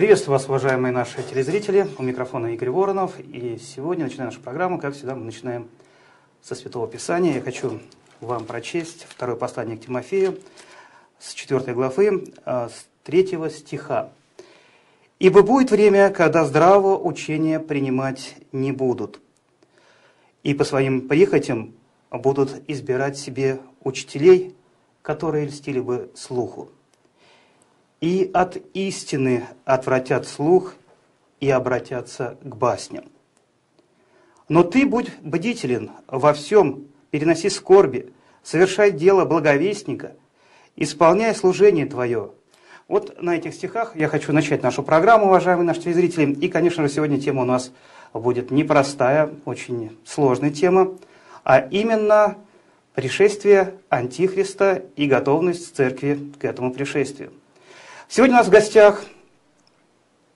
Приветствую вас, уважаемые наши телезрители. У микрофона Игорь Воронов. И сегодня, начинаем нашу программу, как всегда, мы начинаем со Святого Писания. Я хочу вам прочесть второе послание к Тимофею с 4 главы, а, с 3 стиха. «Ибо будет время, когда здравого учения принимать не будут, и по своим прихотям будут избирать себе учителей, которые льстили бы слуху и от истины отвратят слух и обратятся к басням. Но ты будь бдителен во всем, переноси скорби, совершай дело благовестника, исполняй служение твое. Вот на этих стихах я хочу начать нашу программу, уважаемые наши телезрители. И, конечно же, сегодня тема у нас будет непростая, очень сложная тема, а именно пришествие Антихриста и готовность церкви к этому пришествию. Сегодня у нас в гостях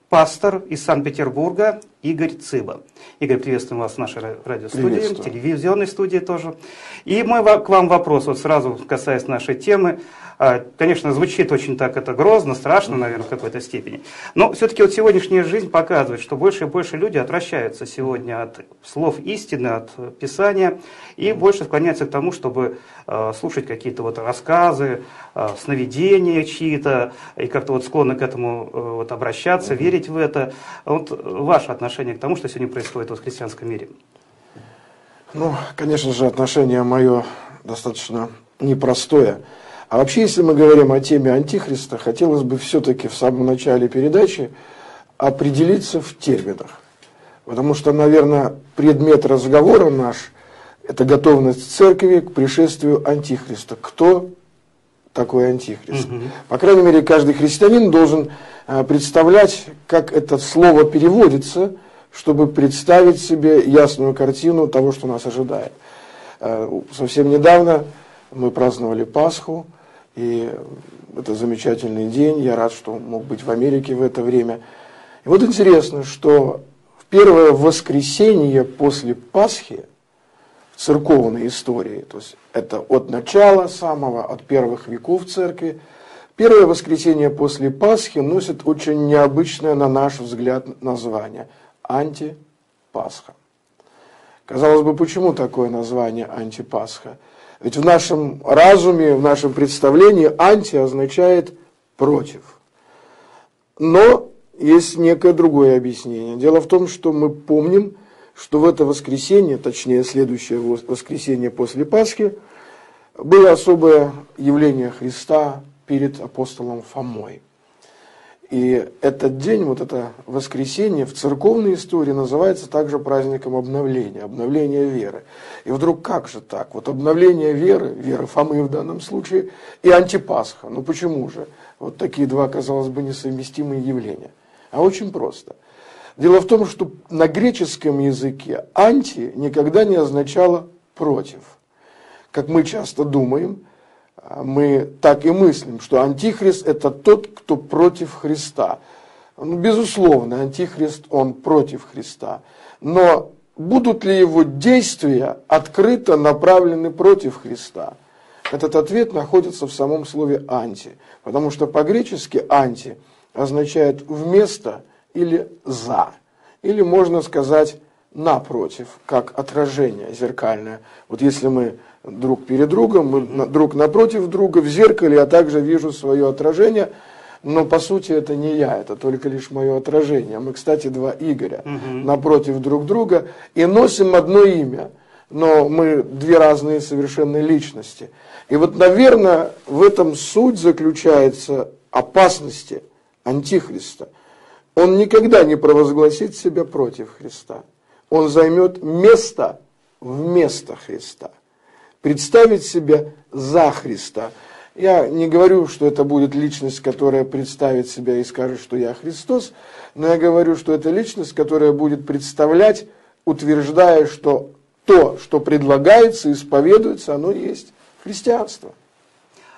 пастор из Санкт-Петербурга Игорь Цыба. Игорь, приветствуем вас в нашей радиостудии, телевизионной студии тоже. И мой к вам вопрос, вот сразу касаясь нашей темы. А, конечно, звучит очень так это грозно, страшно, наверное, в какой-то степени. Но все-таки вот сегодняшняя жизнь показывает, что больше и больше люди отвращаются сегодня от слов истины, от Писания, и больше склоняются к тому, чтобы э, слушать какие-то вот рассказы, э, сновидения чьи-то, и как-то вот склонны к этому э, вот обращаться, верить в это. Вот ваше отношение к тому, что сегодня происходит в христианском мире? Ну, конечно же, отношение мое достаточно непростое. А вообще, если мы говорим о теме Антихриста, хотелось бы все-таки в самом начале передачи определиться в терминах. Потому что, наверное, предмет разговора наш – это готовность церкви к пришествию Антихриста. Кто такой Антихрист? Угу. По крайней мере, каждый христианин должен э, представлять, как это слово переводится, чтобы представить себе ясную картину того, что нас ожидает. Э, совсем недавно мы праздновали Пасху, и это замечательный день, я рад, что мог быть в Америке в это время. И вот интересно, что в первое воскресенье после Пасхи в церковной истории, то есть это от начала самого, от первых веков церкви, первое воскресенье после Пасхи носит очень необычное, на наш взгляд, название – антипасха. Казалось бы, почему такое название антипасха? Ведь в нашем разуме, в нашем представлении анти означает против. Но есть некое другое объяснение. Дело в том, что мы помним, что в это воскресенье, точнее следующее воскресенье после Пасхи, было особое явление Христа перед апостолом Фомой. И этот день, вот это воскресенье в церковной истории называется также праздником обновления, обновления веры. И вдруг как же так? Вот обновление веры, веры Фомы в данном случае, и антипасха. Ну почему же? Вот такие два, казалось бы, несовместимые явления. А очень просто. Дело в том, что на греческом языке «анти» никогда не означало «против». Как мы часто думаем – мы так и мыслим, что антихрист это тот, кто против Христа. Ну, безусловно, антихрист, он против Христа. Но будут ли его действия открыто направлены против Христа? Этот ответ находится в самом слове «анти», потому что по-гречески «анти» означает «вместо» или «за», или можно сказать «напротив», как отражение зеркальное. Вот если мы друг перед другом, мы друг напротив друга, в зеркале я также вижу свое отражение, но по сути это не я, это только лишь мое отражение. Мы, кстати, два Игоря угу. напротив друг друга и носим одно имя, но мы две разные совершенно личности. И вот, наверное, в этом суть заключается опасности Антихриста. Он никогда не провозгласит себя против Христа. Он займет место вместо Христа представить себя за Христа. Я не говорю, что это будет личность, которая представит себя и скажет, что я Христос, но я говорю, что это личность, которая будет представлять, утверждая, что то, что предлагается, исповедуется, оно есть христианство.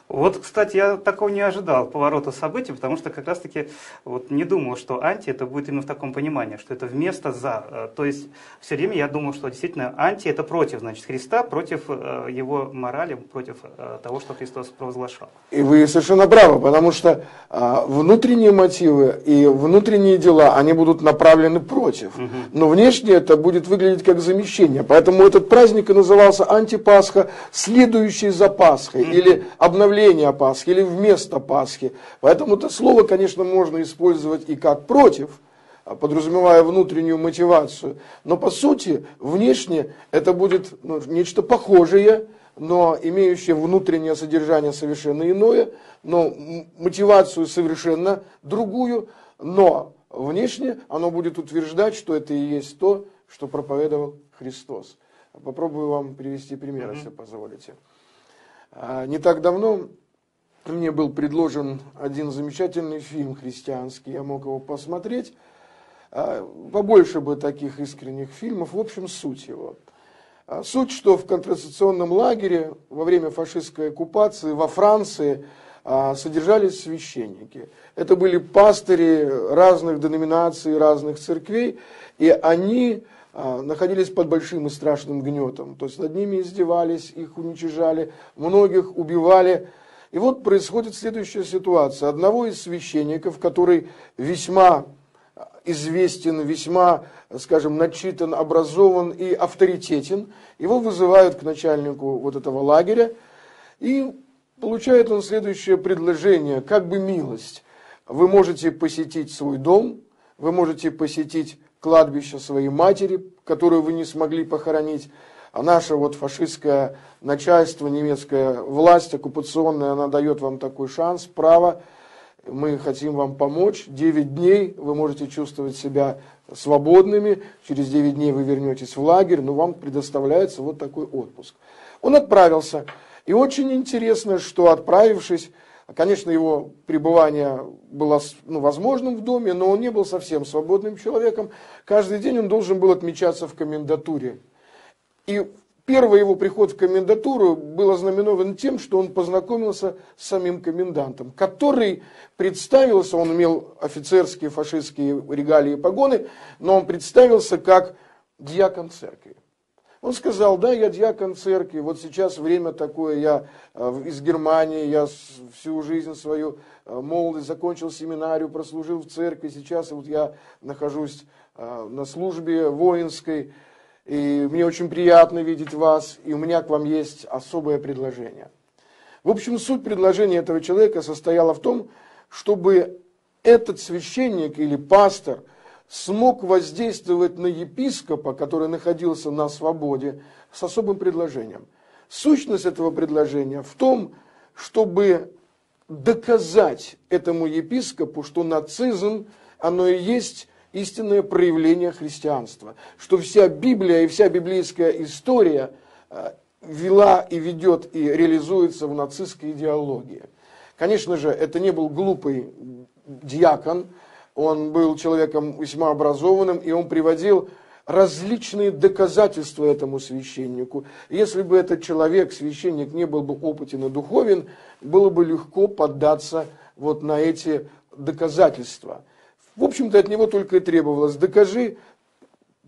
Вот, кстати, я такого не ожидал, поворота событий, потому что как раз-таки вот не думал, что анти это будет именно в таком понимании, что это вместо за. Э, то есть все время я думал, что действительно анти это против, значит, Христа, против э, его морали, против э, того, что Христос провозглашал. И вы совершенно правы, потому что а, внутренние мотивы и внутренние дела, они будут направлены против. Угу. Но внешне это будет выглядеть как замещение. Поэтому этот праздник и назывался антипасха, следующий за Пасхой, угу. или обновление объявление Пасхи или вместо Пасхи. Поэтому это слово, конечно, можно использовать и как против, а, подразумевая внутреннюю мотивацию. Но по сути, внешне это будет ну, нечто похожее, но имеющее внутреннее содержание совершенно иное, но мотивацию совершенно другую, но внешне оно будет утверждать, что это и есть то, что проповедовал Христос. Попробую вам привести пример, mm-hmm. если позволите. А, не так давно мне был предложен один замечательный фильм христианский, я мог его посмотреть. А, побольше бы таких искренних фильмов. В общем, суть его. А, суть, что в концентрационном лагере во время фашистской оккупации во Франции содержались священники. Это были пастыри разных деноминаций, разных церквей, и они находились под большим и страшным гнетом. То есть над ними издевались, их уничижали, многих убивали. И вот происходит следующая ситуация. Одного из священников, который весьма известен, весьма, скажем, начитан, образован и авторитетен, его вызывают к начальнику вот этого лагеря, и получает он следующее предложение, как бы милость. Вы можете посетить свой дом, вы можете посетить кладбище своей матери, которую вы не смогли похоронить. А наше вот фашистское начальство, немецкая власть оккупационная, она дает вам такой шанс, право. Мы хотим вам помочь. 9 дней вы можете чувствовать себя свободными. Через 9 дней вы вернетесь в лагерь, но вам предоставляется вот такой отпуск. Он отправился. И очень интересно, что отправившись, Конечно, его пребывание было ну, возможным в доме, но он не был совсем свободным человеком. Каждый день он должен был отмечаться в комендатуре. И первый его приход в комендатуру был ознаменован тем, что он познакомился с самим комендантом, который представился, он имел офицерские фашистские регалии и погоны, но он представился как диакон церкви. Он сказал, да, я дьякон церкви, вот сейчас время такое, я э, из Германии, я всю жизнь свою э, молодость закончил семинарию, прослужил в церкви, сейчас вот я нахожусь э, на службе воинской, и мне очень приятно видеть вас, и у меня к вам есть особое предложение. В общем, суть предложения этого человека состояла в том, чтобы этот священник или пастор – смог воздействовать на епископа, который находился на свободе, с особым предложением. Сущность этого предложения в том, чтобы доказать этому епископу, что нацизм, оно и есть истинное проявление христианства, что вся Библия и вся библейская история э, вела и ведет и реализуется в нацистской идеологии. Конечно же, это не был глупый диакон, он был человеком весьма образованным, и он приводил различные доказательства этому священнику. Если бы этот человек, священник, не был бы опытен и духовен, было бы легко поддаться вот на эти доказательства. В общем-то, от него только и требовалось, докажи,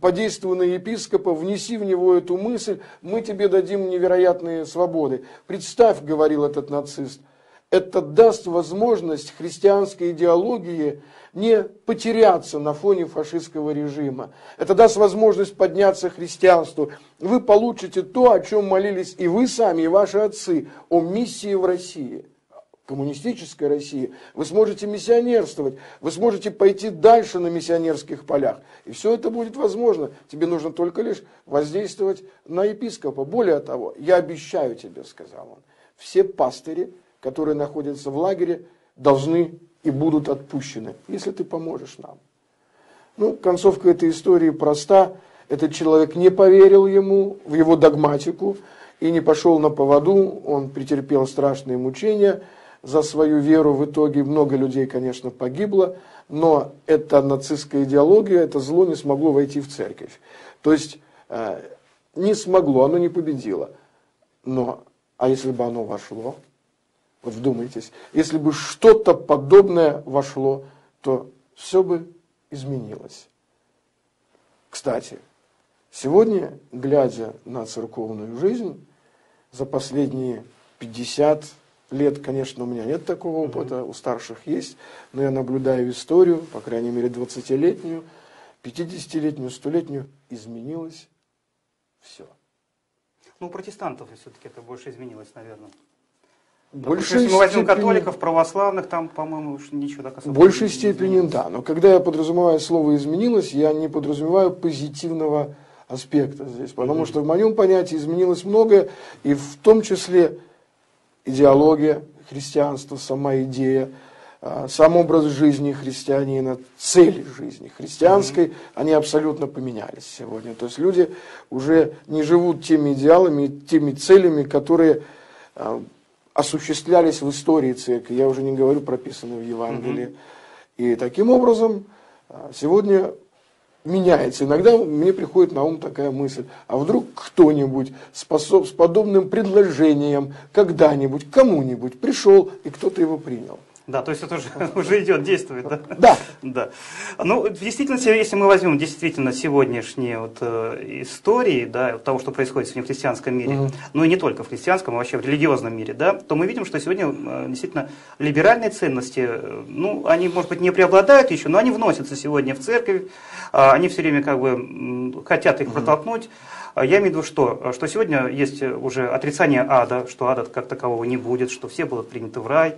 подействуй на епископа, внеси в него эту мысль, мы тебе дадим невероятные свободы. Представь, говорил этот нацист, это даст возможность христианской идеологии не потеряться на фоне фашистского режима. Это даст возможность подняться христианству. Вы получите то, о чем молились и вы сами, и ваши отцы, о миссии в России коммунистической России, вы сможете миссионерствовать, вы сможете пойти дальше на миссионерских полях. И все это будет возможно. Тебе нужно только лишь воздействовать на епископа. Более того, я обещаю тебе, сказал он, все пастыри, которые находятся в лагере, должны и будут отпущены, если ты поможешь нам. Ну, концовка этой истории проста. Этот человек не поверил ему, в его догматику, и не пошел на поводу, он претерпел страшные мучения за свою веру. В итоге много людей, конечно, погибло, но эта нацистская идеология, это зло не смогло войти в церковь. То есть э, не смогло, оно не победило. Но, а если бы оно вошло, вот вдумайтесь, если бы что-то подобное вошло, то все бы изменилось. Кстати, сегодня, глядя на церковную жизнь, за последние 50 лет, конечно, у меня нет такого опыта, у старших есть, но я наблюдаю историю, по крайней мере, 20-летнюю, 50-летнюю, 100-летнюю, изменилось все. Ну, у протестантов все-таки это больше изменилось, наверное. Больше если мы возьмем католиков, православных, там, по-моему, уж ничего так особо В большей степени да. Но когда я подразумеваю слово «изменилось», я не подразумеваю позитивного аспекта здесь. Потому mm-hmm. что в моем понятии изменилось многое, и в том числе идеология христианства, сама идея, а, сам образ жизни христианина, цели жизни христианской, mm-hmm. они абсолютно поменялись сегодня. То есть люди уже не живут теми идеалами, теми целями, которые а, осуществлялись в истории церкви, я уже не говорю прописанные в Евангелии. Угу. И таким образом а, сегодня меняется. Иногда мне приходит на ум такая мысль, а вдруг кто-нибудь способ, с подобным предложением когда-нибудь, кому-нибудь пришел и кто-то его принял. Да, то есть это уже, уже идет, действует, да? Да. да. Ну, в действительности, если мы возьмем действительно сегодняшние вот, э, истории, да, того, что происходит сегодня в христианском мире, mm ну и не только в христианском, а вообще в религиозном мире, да, то мы видим, что сегодня э, действительно либеральные ценности, э, ну, они, может быть, не преобладают еще, но они вносятся сегодня в церковь, э, они все время как бы хотят их mm протолкнуть. Я имею в виду, что, что сегодня есть уже отрицание ада, что ада как такового не будет, что все будут приняты в рай.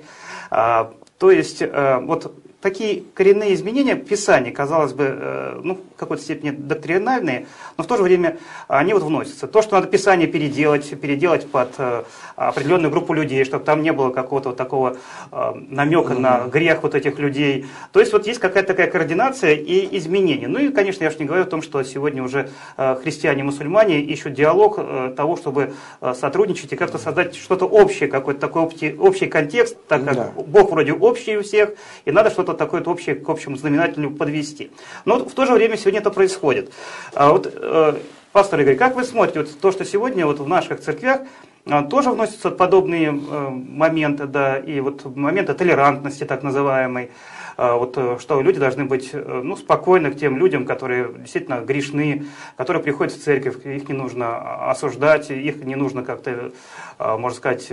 А, то есть, э, вот такие коренные изменения в Писании, казалось бы, э, ну, в какой-то степени доктринальные, но в то же время они вот вносятся. То, что надо Писание переделать, переделать под э, определенную группу людей, чтобы там не было какого-то вот такого э, намека mm-hmm. на грех вот этих людей. То есть вот есть какая-то такая координация и изменения. Ну и, конечно, я же не говорю о том, что сегодня уже христиане и мусульмане ищут диалог того, чтобы сотрудничать и как-то создать что-то общее, какой-то такой общий, общий контекст, так как да. Бог вроде общий у всех, и надо что-то что такое общее к общему знаменателю подвести. Но вот в то же время сегодня это происходит. А вот, э, пастор Игорь, как вы смотрите вот то, что сегодня вот в наших церквях э, тоже вносятся подобные э, моменты, да, и вот моменты толерантности так называемой, э, вот, э, что люди должны быть э, ну, спокойны к тем людям, которые действительно грешны, которые приходят в церковь, их не нужно осуждать, их не нужно как-то, можно сказать,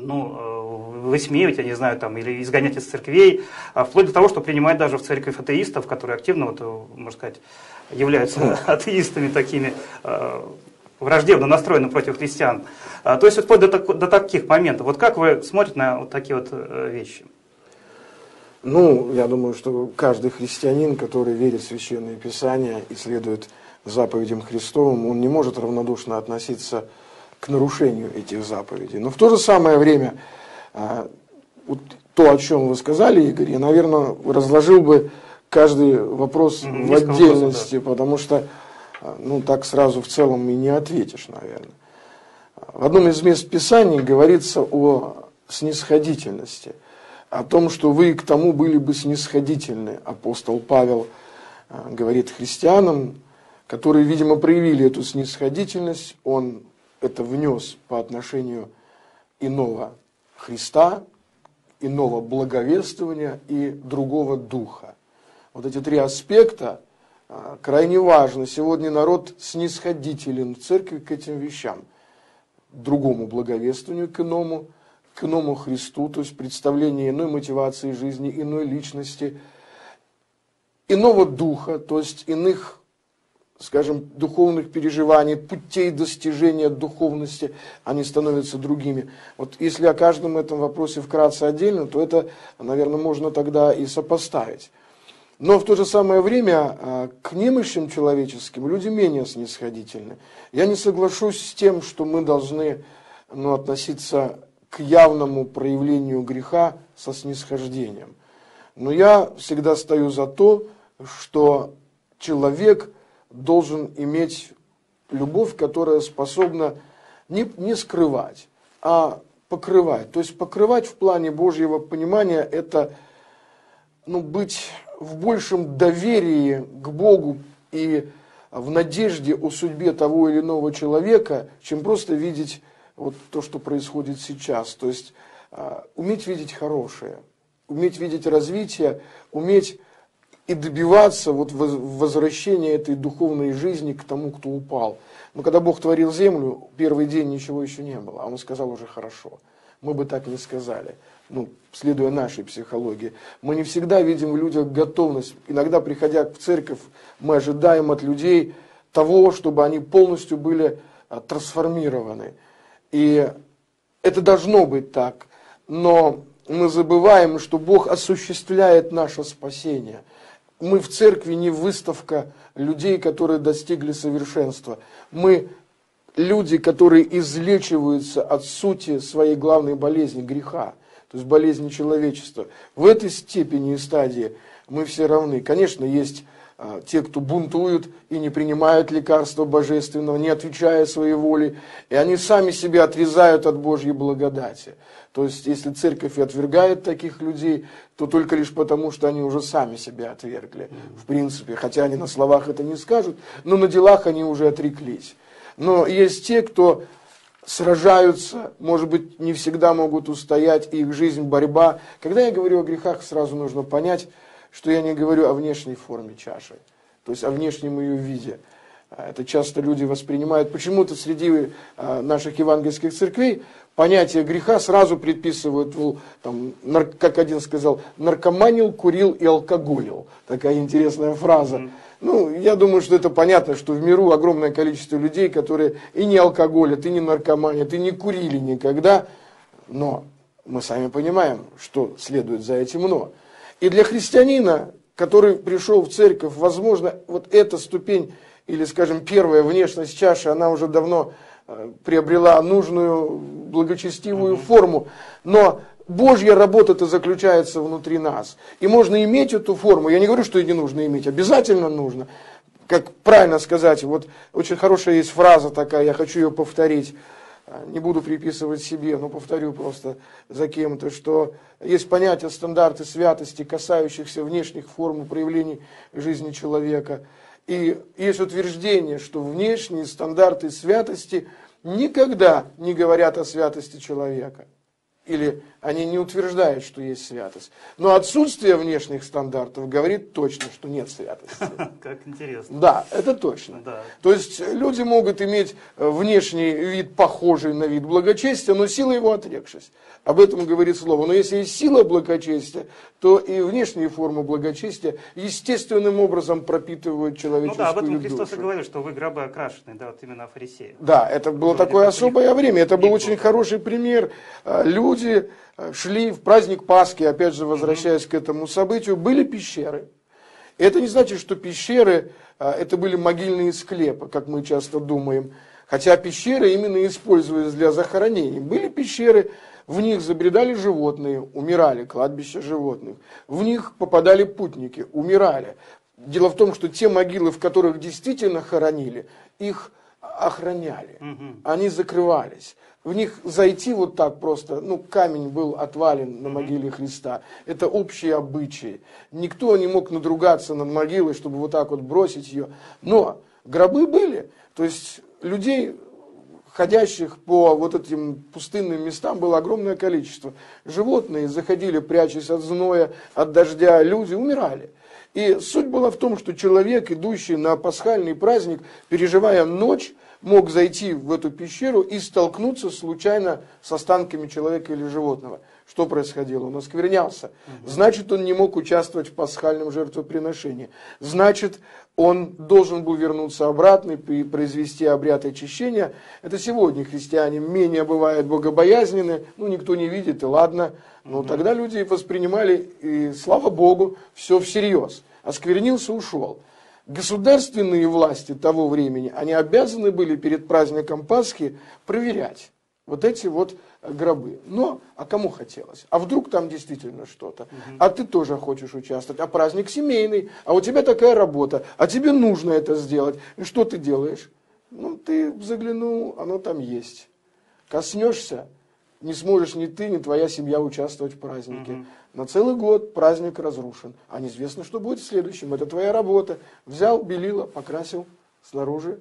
ну, э, высмеивать, я не знаю, там, или изгонять из церквей, а вплоть до того, что принимать даже в церковь атеистов, которые активно, вот, э, можно сказать, являются атеистами такими, э, враждебно настроены против христиан. А, то есть вплоть до, до таких моментов. Вот как вы смотрите на вот такие вот вещи? Ну, я думаю, что каждый христианин, который верит в Священное Писание и следует заповедям Христовым, он не может равнодушно относиться к к нарушению этих заповедей. Но в то же самое время, а, вот то, о чем вы сказали, Игорь, я, наверное, разложил бы каждый вопрос mm-hmm. в отдельности, вопросов, да. потому что а, ну, так сразу в целом и не ответишь, наверное. В одном из мест Писания говорится о снисходительности, о том, что вы к тому были бы снисходительны. Апостол Павел а, говорит христианам, которые, видимо, проявили эту снисходительность, он это внес по отношению иного Христа, иного благовествования и другого духа. Вот эти три аспекта а, крайне важны. Сегодня народ снисходителен в церкви к этим вещам. Другому благовествованию, к иному, к иному Христу, то есть представление иной мотивации жизни, иной личности, иного духа, то есть иных скажем, духовных переживаний, путей достижения духовности, они становятся другими. Вот если о каждом этом вопросе вкратце отдельно, то это, наверное, можно тогда и сопоставить. Но в то же самое время а, к немощам человеческим люди менее снисходительны. Я не соглашусь с тем, что мы должны ну, относиться к явному проявлению греха со снисхождением. Но я всегда стою за то, что человек – должен иметь любовь, которая способна не, не скрывать, а покрывать. То есть покрывать в плане Божьего понимания – это ну, быть в большем доверии к Богу и в надежде о судьбе того или иного человека, чем просто видеть вот то, что происходит сейчас. То есть а, уметь видеть хорошее, уметь видеть развитие, уметь и добиваться вот возвращения этой духовной жизни к тому, кто упал. Но когда Бог творил землю, первый день ничего еще не было, а Он сказал уже хорошо. Мы бы так не сказали, ну, следуя нашей психологии. Мы не всегда видим в людях готовность. Иногда, приходя в церковь, мы ожидаем от людей того, чтобы они полностью были а, трансформированы. И это должно быть так. Но мы забываем, что Бог осуществляет наше спасение. Мы в церкви не выставка людей, которые достигли совершенства. Мы люди, которые излечиваются от сути своей главной болезни, греха, то есть болезни человечества. В этой степени и стадии мы все равны. Конечно, есть а, те, кто бунтуют и не принимают лекарства божественного, не отвечая своей воле, и они сами себя отрезают от Божьей благодати. То есть, если церковь и отвергает таких людей, то только лишь потому, что они уже сами себя отвергли, в принципе, хотя они на словах это не скажут, но на делах они уже отреклись. Но есть те, кто сражаются, может быть, не всегда могут устоять, их жизнь борьба. Когда я говорю о грехах, сразу нужно понять, что я не говорю о внешней форме чаши, то есть о внешнем ее виде. Это часто люди воспринимают. Почему-то среди а, наших евангельских церквей понятие греха сразу предписывают, там, как один сказал, наркоманил, курил и алкоголил. Такая интересная фраза. Ну, я думаю, что это понятно, что в миру огромное количество людей, которые и не алкоголят, и не наркоманят, и не курили никогда. Но мы сами понимаем, что следует за этим «но». И для христианина, который пришел в церковь, возможно, вот эта ступень, или, скажем, первая внешность чаши, она уже давно приобрела нужную благочестивую угу. форму. Но Божья работа-то заключается внутри нас. И можно иметь эту форму. Я не говорю, что ее не нужно иметь. Обязательно нужно. Как правильно сказать, вот очень хорошая есть фраза такая, я хочу ее повторить. А, не буду приписывать себе, но повторю просто за кем-то, что есть понятие стандарты святости, касающихся внешних форм проявлений жизни человека. И есть утверждение, что внешние стандарты святости никогда не говорят о святости человека. Или они не утверждают, что есть святость. Но отсутствие внешних стандартов говорит точно, что нет святости. Как интересно. Да, это точно. Да. То есть люди могут иметь э, внешний вид, похожий на вид благочестия, но сила его отрекшись. Об этом говорит слово. Но если есть сила благочестия, то и внешние формы благочестия естественным образом пропитывают человеческую душу. Ну да, об этом Христос и говорил, что вы гробы окрашены, да, вот именно фарисеи. Да, это было такое особое время. Это был очень хороший пример. Э, люди шли в праздник Пасхи, опять же возвращаясь к этому событию, были пещеры. Это не значит, что пещеры э, это были могильные склепы, как мы часто думаем. Хотя пещеры именно использовались для захоронений. Были пещеры, в них забредали животные, умирали, кладбища животных. В них попадали путники, умирали. Дело в том, что те могилы, в которых действительно хоронили, их охраняли, они закрывались в них зайти вот так просто, ну, камень был отвален на могиле Христа. Это общие обычаи. Никто не мог надругаться над могилой, чтобы вот так вот бросить ее. Но гробы были. То есть людей, ходящих по вот этим пустынным местам, было огромное количество. Животные заходили, прячась от зноя, от дождя, люди умирали. И суть была в том, что человек, идущий на пасхальный праздник, переживая ночь, мог зайти в эту пещеру и столкнуться случайно с останками человека или животного. Что происходило? Он осквернялся. Значит, он не мог участвовать в пасхальном жертвоприношении. Значит, он должен был вернуться обратно и произвести обряд очищения. Это сегодня христиане менее бывают богобоязненны, ну никто не видит, и ладно. Но тогда люди воспринимали, и слава Богу, все всерьез. Осквернился, ушел. Государственные власти того времени, они обязаны были перед праздником Пасхи проверять вот эти вот гробы. Но, а кому хотелось? А вдруг там действительно что-то? Угу. А ты тоже хочешь участвовать? А праздник семейный, а у тебя такая работа, а тебе нужно это сделать. И что ты делаешь? Ну, ты заглянул, оно там есть. Коснешься, не сможешь ни ты, ни твоя семья участвовать в празднике. Угу. На целый год праздник разрушен. А неизвестно, что будет в следующем. Это твоя работа. Взял белила, покрасил снаружи,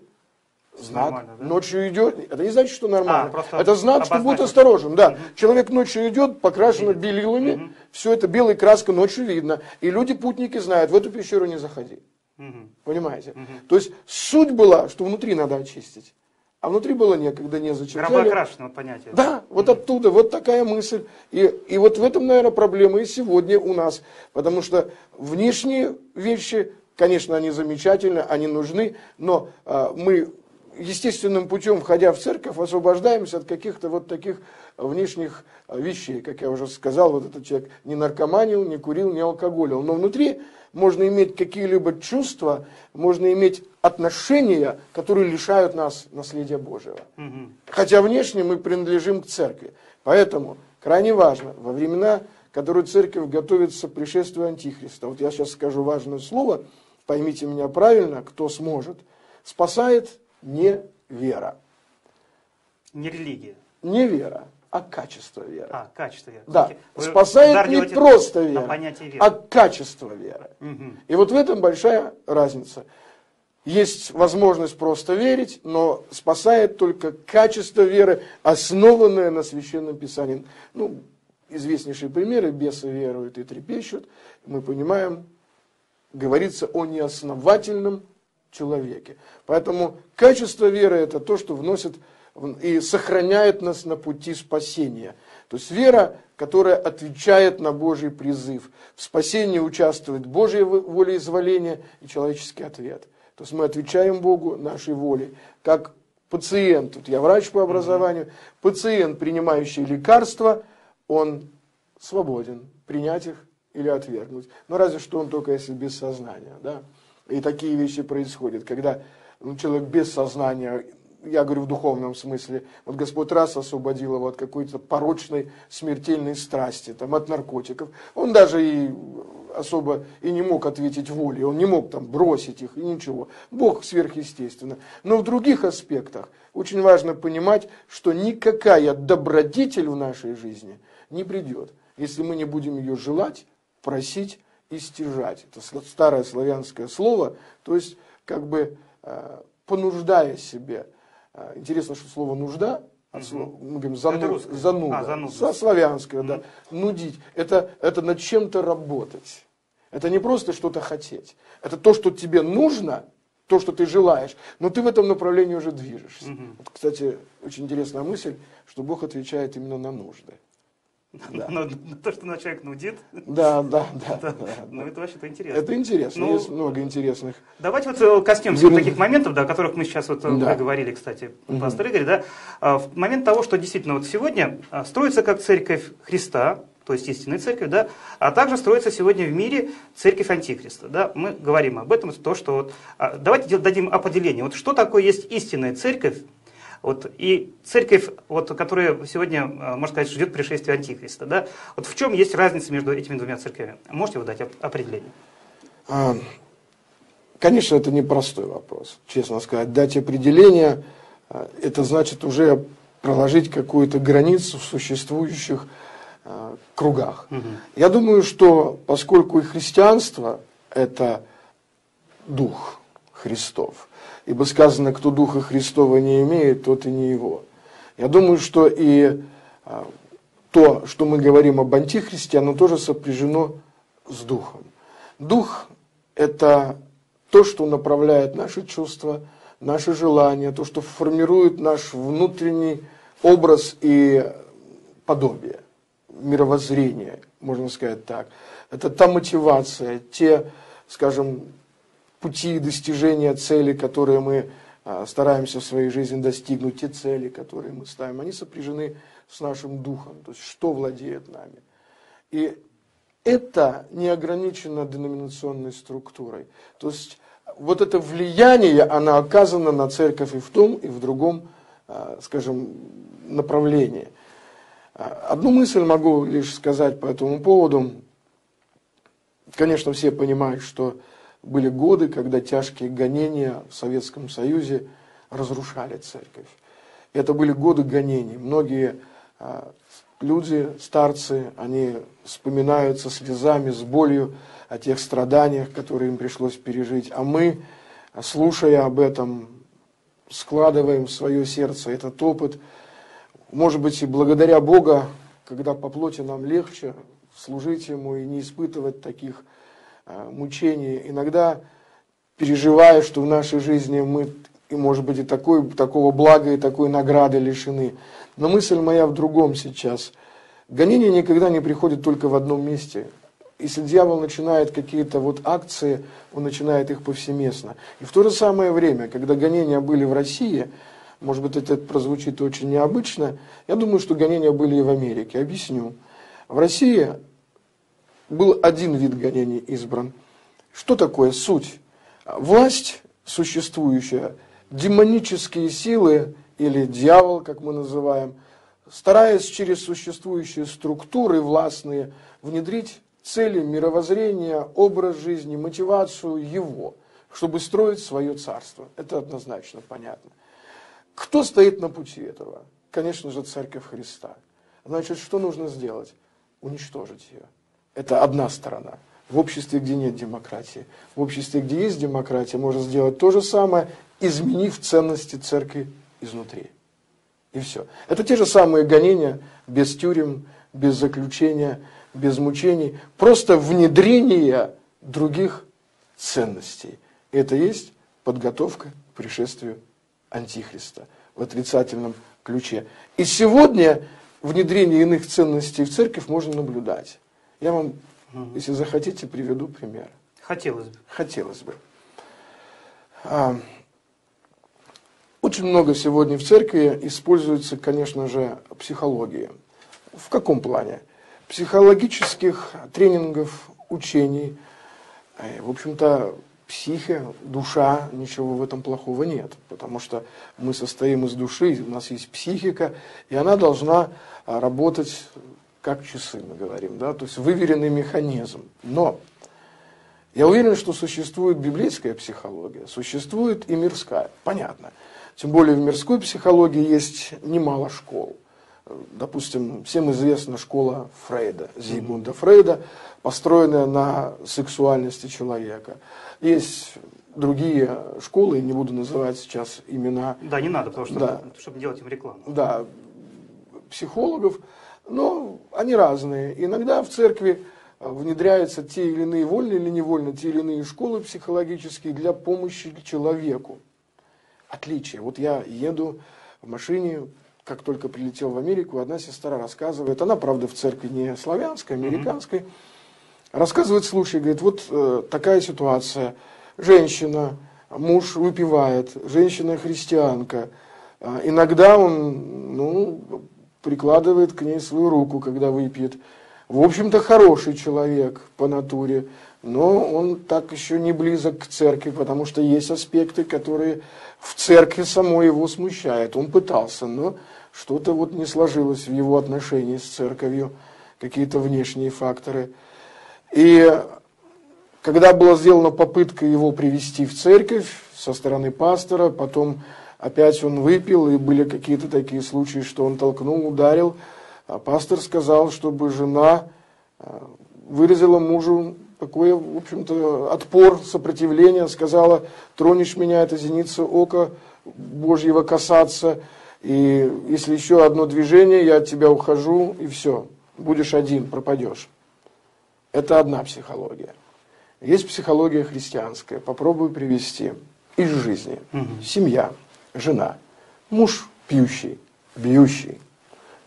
знак. Нормально, да? Ночью идет, это не значит, что нормально. А, это знак, что будь осторожен. Да. Человек ночью идет, покрашено Видит. белилами, все это белой краской ночью видно. И люди-путники знают, в эту пещеру не заходи. Мгм. Понимаете? То есть суть была, что внутри надо очистить. А внутри было некогда, незачем. Гробокрашенное понятие. да, вот оттуда, вот такая мысль. И, и вот в этом, наверное, проблема и сегодня у нас. Потому что внешние вещи, конечно, они замечательны, они нужны, но а, мы естественным путем, входя в церковь, освобождаемся от каких-то вот таких внешних вещей. Как я уже сказал, вот этот человек не наркоманил, не курил, не алкоголил. Но внутри можно иметь какие-либо чувства, можно иметь отношения, которые лишают нас наследия Божьего. Мгм. Хотя внешне мы принадлежим к церкви. Поэтому крайне важно, во времена, которые церковь готовится к пришествию Антихриста, вот я сейчас скажу важное слово, поймите меня правильно, кто сможет, спасает не вера. Не религия. Не вера, а качество веры. А, качество веры. Да. Вы спасает не просто вера, веры. а качество веры. Мгм. И вот в этом большая разница. Есть возможность просто верить, но спасает только качество веры, основанное на Священном Писании. Ну, известнейшие примеры, бесы веруют и трепещут. Мы понимаем, говорится о неосновательном человеке. Поэтому качество веры – это то, что вносит и сохраняет нас на пути спасения. То есть вера, которая отвечает на Божий призыв. В спасении участвует Божье во- волеизволение и человеческий ответ. То есть мы отвечаем Богу нашей волей. Как пациент, вот я врач по образованию, пациент, принимающий лекарства, он свободен принять их или отвергнуть. Но разве что он только если без сознания. Да? И такие вещи происходят, когда ну, человек без сознания, я говорю в духовном смысле, вот Господь раз освободил его от какой-то порочной смертельной страсти, там, от наркотиков. Он даже и особо и не мог ответить воле, он не мог там бросить их и ничего. Бог сверхъестественно. Но в других аспектах очень важно понимать, что никакая добродетель в нашей жизни не придет, если мы не будем ее желать, просить и стяжать. Это старое славянское слово, то есть как бы э, понуждая себе. Э, Интересно, что слово нужда, от слова- мы говорим зану- Это русское. зануда, А, зануда. Со- славянское, да, нудить. Это, это над чем-то работать. Это не просто что-то хотеть. Это то, что тебе нужно, то, что ты желаешь, но ты в этом направлении уже движешься. Вот, кстати, очень интересная мысль, что Бог отвечает именно на нужды. Да. Но на то, что на человек нудит, Да, да, да. да, ну да. это вообще-то интересно. Это интересно, Ну, есть много интересных. Давайте вот э, коснемся Верно. таких моментов, да, о которых мы сейчас вот э, Да. говорили, кстати, пастор Игорь, да. А, В момент того, что действительно вот сегодня а, строится как церковь Христа, то есть истинная церковь, да, а также строится сегодня в мире церковь Антихриста, да. Мы говорим об этом, то, что вот, а, давайте дадим определение. Вот что такое есть истинная церковь, вот, и церковь, вот, которая сегодня, а, можно сказать, ждет пришествия Антихриста, да. Вот в чем есть разница между этими двумя церквями? Можете вы дать оп- определение? А, Конечно, это непростой вопрос, честно сказать. Дать определение, а, это значит уже проложить какую-то границу в существующих а, кругах. Я думаю, что поскольку и христианство – это дух Христов, ибо сказано, кто духа Христова не имеет, тот и не его. Я думаю, что и а, то, что мы говорим об антихристе, оно тоже сопряжено с духом. Дух – это то, что направляет наши чувства, наши желания, то, что формирует наш внутренний образ и подобие, мировоззрение, можно сказать так. Это та мотивация, те, скажем, пути достижения цели, которые мы а, стараемся в своей жизни достигнуть, те цели, которые мы ставим, они сопряжены с нашим духом, то есть что владеет нами. И это не ограничено деноминационной структурой. То есть вот это влияние, оно оказано на церковь и в том, и в другом, а, скажем, направлении. А, Одну мысль могу лишь сказать по этому поводу. Конечно, все понимают, что были годы, когда тяжкие гонения в Советском Союзе разрушали церковь. Это были годы гонений. Многие а, люди, старцы, они вспоминают со слезами, с болью о тех страданиях, которые им пришлось пережить. А мы, слушая об этом, складываем в свое сердце этот опыт. Может быть, и благодаря Бога, когда по плоти нам легче служить Ему и не испытывать таких мучений. Иногда переживая, что в нашей жизни мы, и может быть, и такой, такого блага, и такой награды лишены. Но мысль моя в другом сейчас. Гонение никогда не приходит только в одном месте. Если дьявол начинает какие-то вот акции, он начинает их повсеместно. И в то же самое время, когда гонения были в России, может быть, это прозвучит очень необычно, я думаю, что гонения были и в Америке. Объясню. В России был один вид гонений избран. Что такое суть? Власть существующая, демонические силы или дьявол, как мы называем, стараясь через существующие структуры властные внедрить цели мировоззрения, образ жизни, мотивацию его, чтобы строить свое царство. Это однозначно понятно. Кто стоит на пути этого? Конечно же, Церковь Христа. Значит, что нужно сделать? Уничтожить ее. Это одна сторона. В обществе, где нет демократии. В обществе, где есть демократия, можно сделать то же самое, изменив ценности церкви изнутри. И все. Это те же самые гонения без тюрем, без заключения, без мучений, просто внедрение других ценностей. Это есть подготовка к пришествию Антихриста в отрицательном ключе. И сегодня внедрение иных ценностей в церковь можно наблюдать. Я вам, угу. если захотите, приведу пример. Хотелось бы. Хотелось бы. А, очень много сегодня в церкви используется, конечно же, психология. В каком плане? Психологических тренингов, учений. Э, в общем-то, психе, душа, ничего в этом плохого нет. Потому что мы состоим из души, у нас есть психика, и она должна работать как часы, мы говорим, да, то есть выверенный механизм. Но я уверен, что существует библейская психология, существует и мирская, понятно. Тем более в мирской психологии есть немало школ. Допустим, всем известна школа Фрейда, Зигмунда Фрейда, построенная на сексуальности человека. Есть другие школы, не буду называть сейчас имена. Да, не надо, потому что, да, чтобы делать им рекламу. Да, психологов, но они разные. Иногда в церкви э, внедряются те или иные, вольно или невольно, те или иные школы психологические для помощи человеку. Отличие. Вот я еду в машине, как только прилетел в Америку, одна сестра рассказывает, она, правда, в церкви не славянской, американской, рассказывает случай, говорит, вот э, такая ситуация, женщина, муж выпивает, женщина христианка, э, иногда он, ну, прикладывает к ней свою руку, когда выпьет. В общем-то, хороший человек по натуре, но он так еще не близок к церкви, потому что есть аспекты, которые в церкви самой его смущают. Он пытался, но что-то вот не сложилось в его отношении с церковью, какие-то внешние факторы. И когда была сделана попытка его привести в церковь со стороны пастора, потом опять он выпил, и были какие-то такие случаи, что он толкнул, ударил. А пастор сказал, чтобы жена а, выразила мужу такое, в общем-то, отпор, сопротивление, сказала, тронешь меня, это зеница ока Божьего касаться, и если еще одно движение, я от тебя ухожу, и все, будешь один, пропадешь. Это одна психология. Есть психология христианская, попробую привести из жизни. Угу. Семья жена. Муж пьющий, бьющий.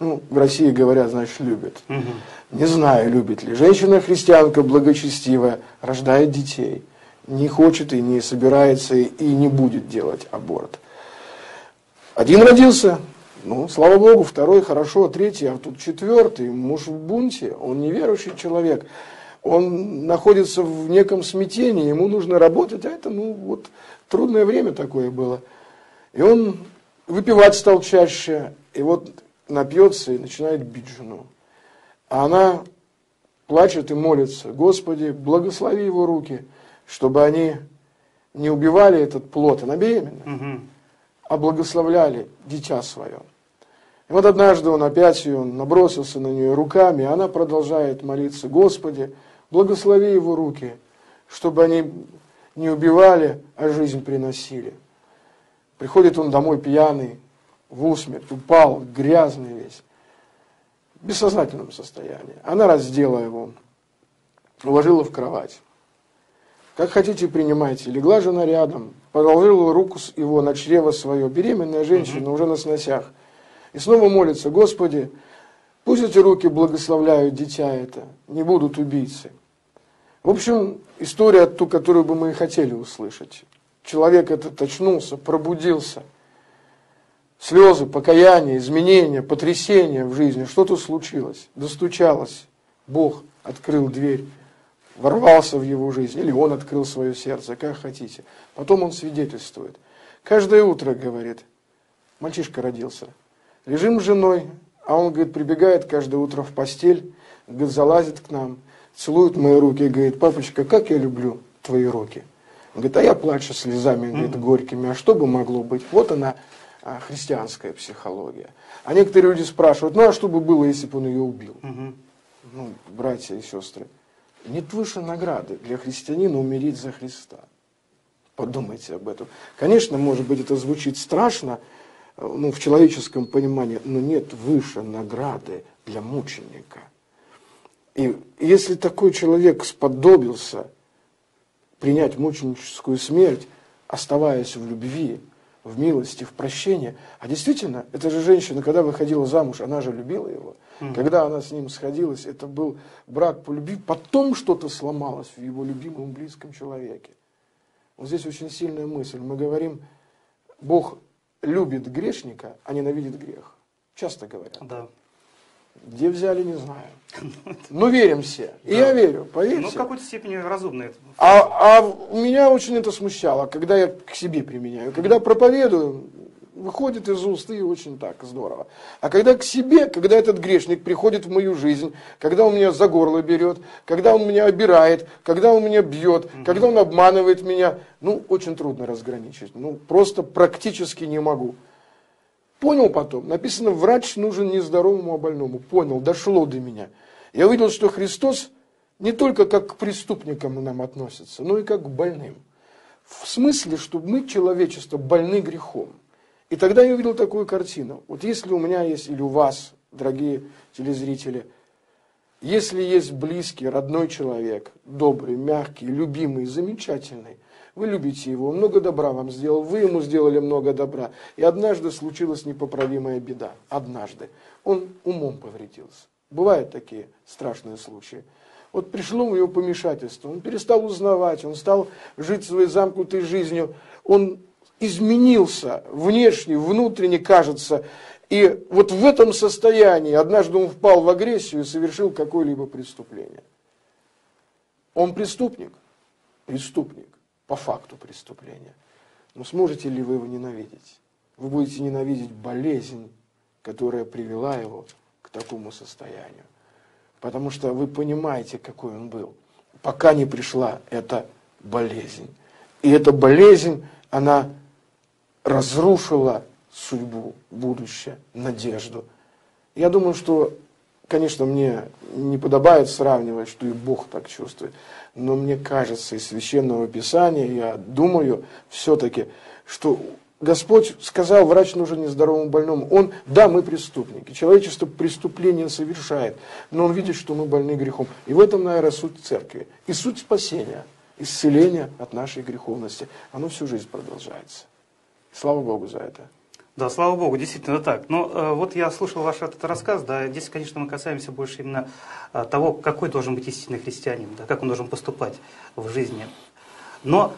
Ну, в России говорят, значит, любит. Угу. Не знаю, любит ли. Женщина-христианка благочестивая, рождает детей. Не хочет и не собирается и не будет делать аборт. Один родился, ну, слава Богу, второй хорошо, третий, а тут четвертый, муж в бунте, он неверующий человек. Он находится в неком смятении, ему нужно работать, а это, ну, вот, трудное время такое было. И он выпивать стал чаще, и вот напьется и начинает бить жену. А она плачет и молится, Господи, благослови его руки, чтобы они не убивали этот плод, она беременна, угу. а благословляли дитя свое. И вот однажды он опять ее набросился на нее руками, и она продолжает молиться, Господи, благослови его руки, чтобы они не убивали, а жизнь приносили. Приходит он домой пьяный, в усмерть, упал, грязный весь, в бессознательном состоянии. Она раздела его, уложила в кровать. Как хотите, принимайте. Легла жена рядом, положила руку его на чрево свое, беременная женщина, уже на сносях. И снова молится, Господи, пусть эти руки благословляют дитя это, не будут убийцы. В общем, история ту, которую бы мы и хотели услышать. Человек этот очнулся, пробудился. Слезы, покаяние, изменения, потрясения в жизни. Что-то случилось, достучалось. Бог открыл дверь, ворвался в его жизнь. Или он открыл свое сердце, как хотите. Потом он свидетельствует. Каждое утро, говорит, мальчишка родился. Лежим с женой, а он, говорит, прибегает каждое утро в постель, говорит, залазит к нам, целует мои руки и говорит, папочка, как я люблю твои руки. Он говорит, а я плачу слезами, говорит, горькими. А что бы могло быть? Вот она, а, христианская психология. А некоторые люди спрашивают, ну а что бы было, если бы он ее убил? Угу. Ну, братья и сестры, нет выше награды для христианина умереть за Христа. Подумайте об этом. Конечно, может быть, это звучит страшно, ну, в человеческом понимании, но нет выше награды для мученика. И если такой человек сподобился принять мученическую смерть, оставаясь в любви, в милости, в прощении. А действительно, эта же женщина, когда выходила замуж, она же любила его. Mm-hmm. Когда она с ним сходилась, это был брак по любви. Потом что-то сломалось в его любимом, близком человеке. Вот здесь очень сильная мысль. Мы говорим, Бог любит грешника, а ненавидит грех. Часто говорят. Да. Где взяли, не знаю. Но верим все. И я верю, поверьте. Ну, в какой-то степени разумно это. А, а меня очень это смущало, когда я к себе применяю. Когда проповедую, выходит из уст и очень так здорово. А когда к себе, когда этот грешник приходит в мою жизнь, когда он меня за горло берет, когда он меня обирает, когда он меня бьет, угу. когда он обманывает меня, ну, очень трудно разграничить. Ну, просто практически не могу. Понял потом, написано, врач нужен не здоровому, а больному. Понял, дошло до меня. Я увидел, что Христос не только как к преступникам нам относится, но и как к больным. В смысле, что мы, человечество, больны грехом. И тогда я увидел такую картину. Вот если у меня есть, или у вас, дорогие телезрители, если есть близкий, родной человек, добрый, мягкий, любимый, замечательный, вы любите его, много добра вам сделал, вы ему сделали много добра. И однажды случилась непоправимая беда. Однажды. Он умом повредился. Бывают такие страшные случаи. Вот пришло у него помешательство, он перестал узнавать, он стал жить своей замкнутой жизнью, он изменился внешне, внутренне, кажется. И вот в этом состоянии однажды он впал в агрессию и совершил какое-либо преступление. Он преступник? Преступник по факту преступления. Но сможете ли вы его ненавидеть? Вы будете ненавидеть болезнь, которая привела его к такому состоянию. Потому что вы понимаете, какой он был, пока не пришла эта болезнь. И эта болезнь, она разрушила судьбу, будущее, надежду. Я думаю, что Конечно, мне не подобает сравнивать, что и Бог так чувствует, но мне кажется из Священного Писания, я думаю все-таки, что Господь сказал, врач нужен нездоровому больному. Он, да, мы преступники, человечество преступления совершает, но он видит, что мы больны грехом. И в этом, наверное, суть церкви. И суть спасения, исцеления от нашей греховности. Оно всю жизнь продолжается. Слава Богу за это. Да, слава богу, действительно так. Но э, вот я слушал ваш этот рассказ, да, здесь, конечно, мы касаемся больше именно э, того, какой должен быть истинный христианин, да, как он должен поступать в жизни. Но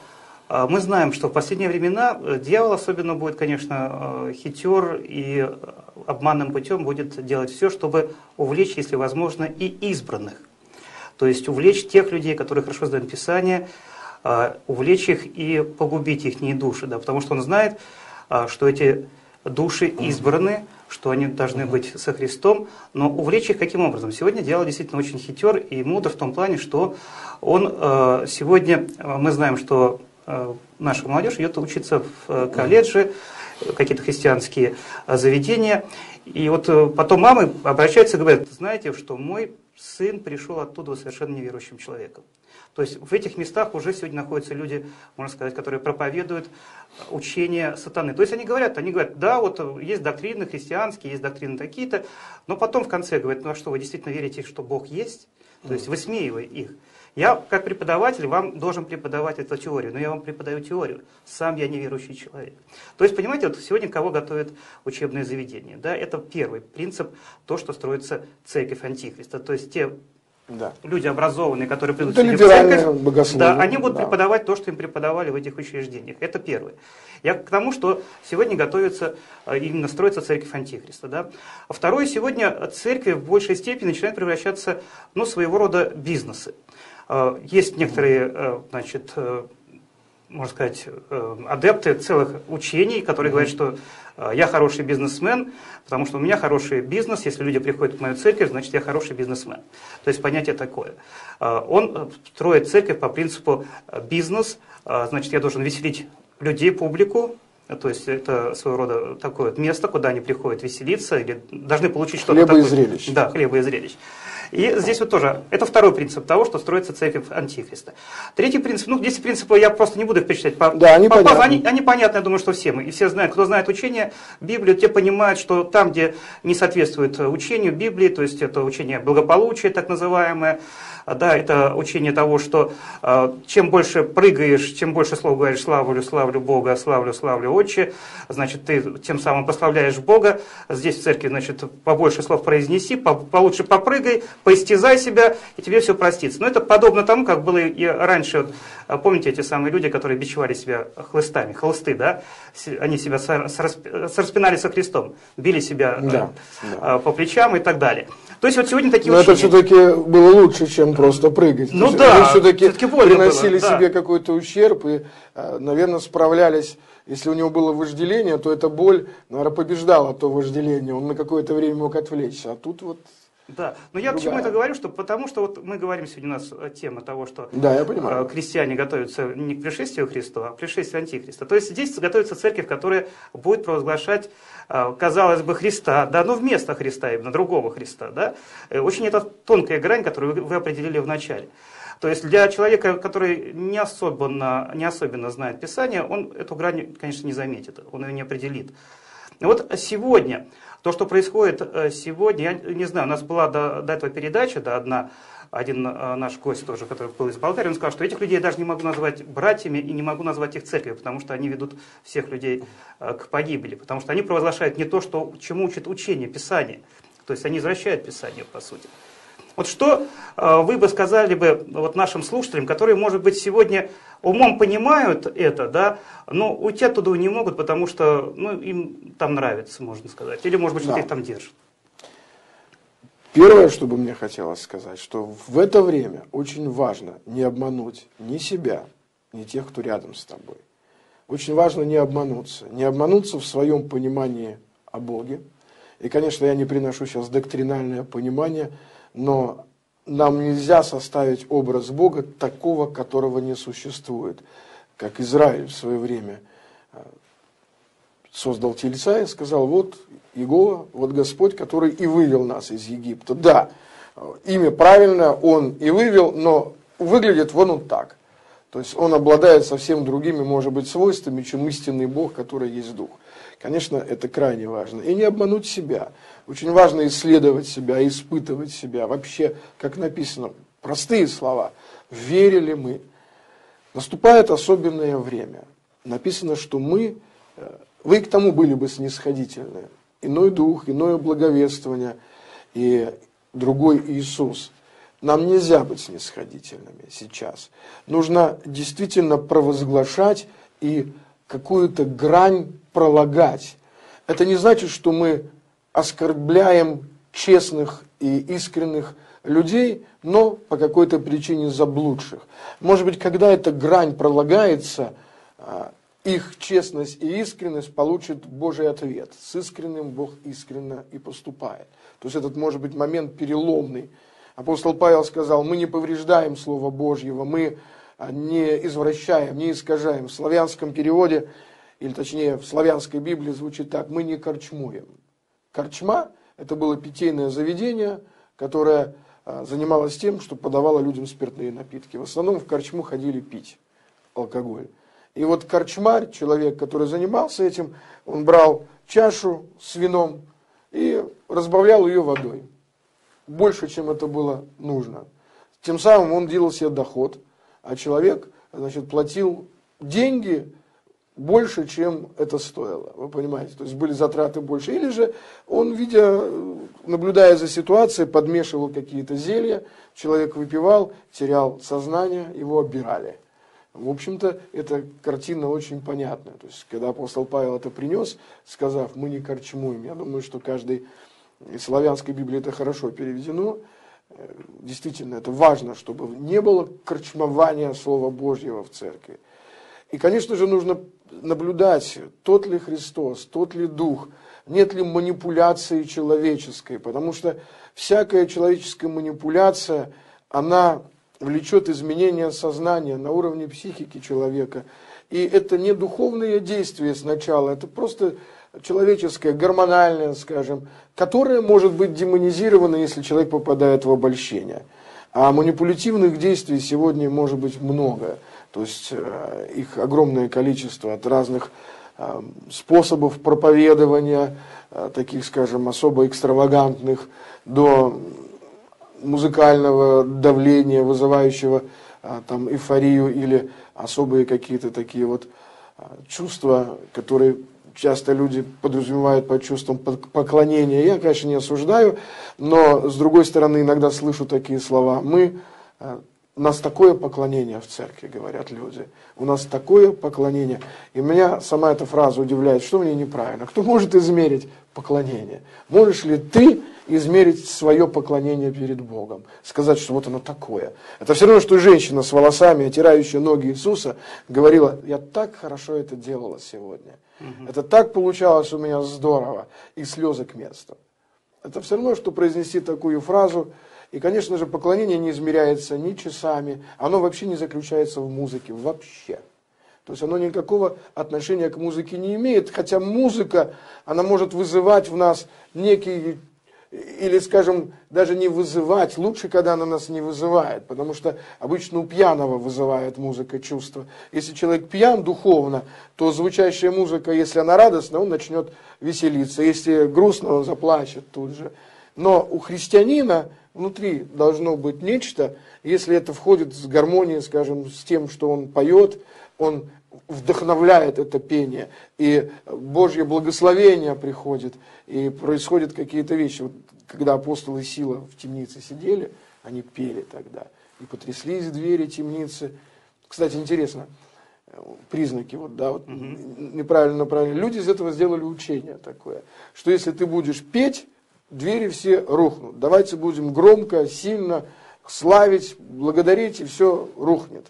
э, мы знаем, что в последние времена э, дьявол особенно будет, конечно, э, хитер и обманным путем будет делать все, чтобы увлечь, если возможно, и избранных. То есть увлечь тех людей, которые хорошо знают Писание, э, увлечь их и погубить их души, да, потому что он знает, э, что эти души избраны, что они должны быть со Христом, но увлечь их каким образом? Сегодня дело действительно очень хитер и мудр в том плане, что он э, сегодня, э, мы знаем, что э, наша молодежь идет учиться в колледже, какие-то христианские заведения, и вот потом мамы обращаются и говорят, знаете, что мой сын пришел оттуда совершенно неверующим человеком. То есть в этих местах уже сегодня находятся люди, можно сказать, которые проповедуют учение сатаны. То есть они говорят, они говорят, да, вот есть доктрины христианские, есть доктрины такие-то, но потом в конце говорят, ну а что, вы действительно верите, что Бог есть? То есть высмеивая их. Я, как преподаватель, вам должен преподавать эту теорию, но я вам преподаю теорию. Сам я неверующий человек. То есть, понимаете, вот сегодня кого готовят учебное заведение? Да, это первый принцип, то, что строится церковь Антихриста. То есть те да. люди образованные, которые придут в церковь, да, они будут да. преподавать то, что им преподавали в этих учреждениях. Это первое. Я к тому, что сегодня готовится, э, именно строится церковь Антихриста. Да? А второе, сегодня церкви в большей степени начинает превращаться ну, своего рода бизнесы. Э, есть некоторые, э, значит, можно сказать, адепты целых учений, которые говорят, что я хороший бизнесмен, потому что у меня хороший бизнес, если люди приходят в мою церковь, значит я хороший бизнесмен. То есть понятие такое. Он строит церковь по принципу бизнес, значит я должен веселить людей, публику, то есть это своего рода такое место, куда они приходят веселиться или должны получить что-то такое. Хлеба и зрелищ. Да, хлеба и зрелищ. И здесь вот тоже, это второй принцип того, что строится церковь Антихриста. Третий принцип, ну, 10 принципов я просто не буду их перечислять. По, да, они, по, понятны. Они, они понятны, я думаю, что все мы. И все знают, кто знает учение, Библию, те понимают, что там, где не соответствует учению Библии, то есть это учение благополучия, так называемое, да, это учение того, что э, чем больше прыгаешь, чем больше слов говоришь «славлю, славлю Бога, славлю, славлю Отче», значит, ты тем самым прославляешь Бога. Здесь в церкви, значит, побольше слов произнеси, получше попрыгай, поистязай себя, и тебе все простится. Но это подобно тому, как было и раньше, э, помните эти самые люди, которые бичевали себя хлыстами, холсты, да? Они себя сраспинали со Христом, били себя да, э, да. по плечам и так далее. То есть вот сегодня такие Но учения... это все-таки было лучше, чем просто прыгать. Ну да, Они все-таки все приносили было, да. себе какой-то ущерб и, э, наверное, справлялись. Если у него было вожделение, то эта боль, наверное, побеждала то вожделение. Он на какое-то время мог отвлечься. А тут вот да, но я Другая. почему это говорю, что потому что вот мы говорим сегодня у нас тема того, что да, я понимаю. Э, крестьяне готовятся не к пришествию Христова, а к пришествию Антихриста. То есть здесь готовится церковь, которая будет провозглашать, э, казалось бы, Христа, да, но вместо Христа, именно другого Христа. Да? Э, очень это тонкая грань, которую вы определили в начале. То есть для человека, который не особенно, не особенно знает Писание, он эту грань, конечно, не заметит, он ее не определит. Вот сегодня то, что происходит э, сегодня, я не знаю, у нас была до, до этого передача, да, одна, один э, наш гость тоже, который был из Болгарии, он сказал, что этих людей я даже не могу назвать братьями и не могу назвать их церковью, потому что они ведут всех людей э, к погибели, потому что они провозглашают не то, что, чему учит учение, Писание, то есть они извращают Писание, по сути. Вот что вы бы сказали бы вот нашим слушателям, которые, может быть, сегодня умом понимают это, да, но уйти оттуда не могут, потому что ну, им там нравится, можно сказать. Или, может быть, что-то да. их там держит. Первое, что бы мне хотелось сказать, что в это время очень важно не обмануть ни себя, ни тех, кто рядом с тобой. Очень важно не обмануться. Не обмануться в своем понимании о Боге. И, конечно, я не приношу сейчас доктринальное понимание, но нам нельзя составить образ Бога такого, которого не существует. Как Израиль в свое время э, создал тельца и сказал, вот Иегова, вот Господь, который и вывел нас из Египта. Да, имя правильно, он и вывел, но выглядит вон он так. То есть он обладает совсем другими, может быть, свойствами, чем истинный Бог, который есть Дух. Конечно, это крайне важно. И не обмануть себя. Очень важно исследовать себя, испытывать себя. Вообще, как написано, простые слова. Верили мы. Наступает особенное время. Написано, что мы, э, вы к тому были бы снисходительны. Иной дух, иное благовествование и другой Иисус. Нам нельзя быть снисходительными сейчас. Нужно действительно провозглашать и какую-то грань пролагать. Это не значит, что мы оскорбляем честных и искренних людей, но по какой-то причине заблудших. Может быть, когда эта грань пролагается, а, их честность и искренность получит Божий ответ. С искренним Бог искренно и поступает. То есть этот может быть момент переломный. Апостол Павел сказал, мы не повреждаем Слово Божьего, мы а, не извращаем, не искажаем. В славянском переводе, или точнее в славянской Библии звучит так, мы не корчмуем. Корчма – это было питейное заведение, которое а, занималась тем, что подавала людям спиртные напитки. В основном в корчму ходили пить алкоголь. И вот корчмарь, человек, который занимался этим, он брал чашу с вином и разбавлял ее водой. Больше, чем это было нужно. Тем самым он делал себе доход, а человек значит, платил деньги больше, чем это стоило. Вы понимаете? То есть были затраты больше. Или же он, видя, наблюдая за ситуацией, подмешивал какие-то зелья, человек выпивал, терял сознание, его обирали. В общем-то, эта картина очень понятная. То есть, когда апостол Павел это принес, сказав, мы не корчмуем, я думаю, что каждый из славянской Библии это хорошо переведено, э, действительно, это важно, чтобы не было корчмования Слова Божьего в церкви. И, конечно же, нужно наблюдать, тот ли Христос, тот ли Дух, нет ли манипуляции человеческой, потому что всякая человеческая манипуляция, она влечет изменение сознания на уровне психики человека. И это не духовные действия сначала, это просто человеческое, гормональное, скажем, которое может быть демонизировано, если человек попадает в обольщение. А манипулятивных действий сегодня может быть много. То есть э, их огромное количество от разных э, способов проповедования, э, таких, скажем, особо экстравагантных, до музыкального давления, вызывающего а, там эйфорию или особые какие-то такие вот чувства, которые часто люди подразумевают под чувством поклонения. Я, конечно, не осуждаю, но, с другой стороны, иногда слышу такие слова. Мы, у нас такое поклонение в церкви, говорят люди. У нас такое поклонение. И меня сама эта фраза удивляет, что в ней неправильно. Кто может измерить поклонение? Можешь ли ты измерить свое поклонение перед Богом, сказать, что вот оно такое. Это все равно, что женщина с волосами, отирающая ноги Иисуса, говорила, я так хорошо это делала сегодня. Угу. Это так получалось у меня здорово, и слезы к месту. Это все равно, что произнести такую фразу, и, конечно же, поклонение не измеряется ни часами, оно вообще не заключается в музыке, вообще. То есть оно никакого отношения к музыке не имеет, хотя музыка, она может вызывать в нас некий или, скажем, даже не вызывать, лучше, когда она нас не вызывает, потому что обычно у пьяного вызывает музыка чувства. Если человек пьян духовно, то звучащая музыка, если она радостна, он начнет веселиться, если грустно, он заплачет тут же. Но у христианина внутри должно быть нечто, если это входит в гармонии, скажем, с тем, что он поет, он вдохновляет это пение, и Божье благословение приходит, и происходят какие-то вещи. Вот, когда апостолы Сила в темнице сидели, они пели тогда, и потряслись двери темницы. Кстати, интересно, признаки, вот, да, вот, угу. неправильно направление. Люди из этого сделали учение такое, что если ты будешь петь, двери все рухнут. Давайте будем громко, сильно славить, благодарить, и все рухнет.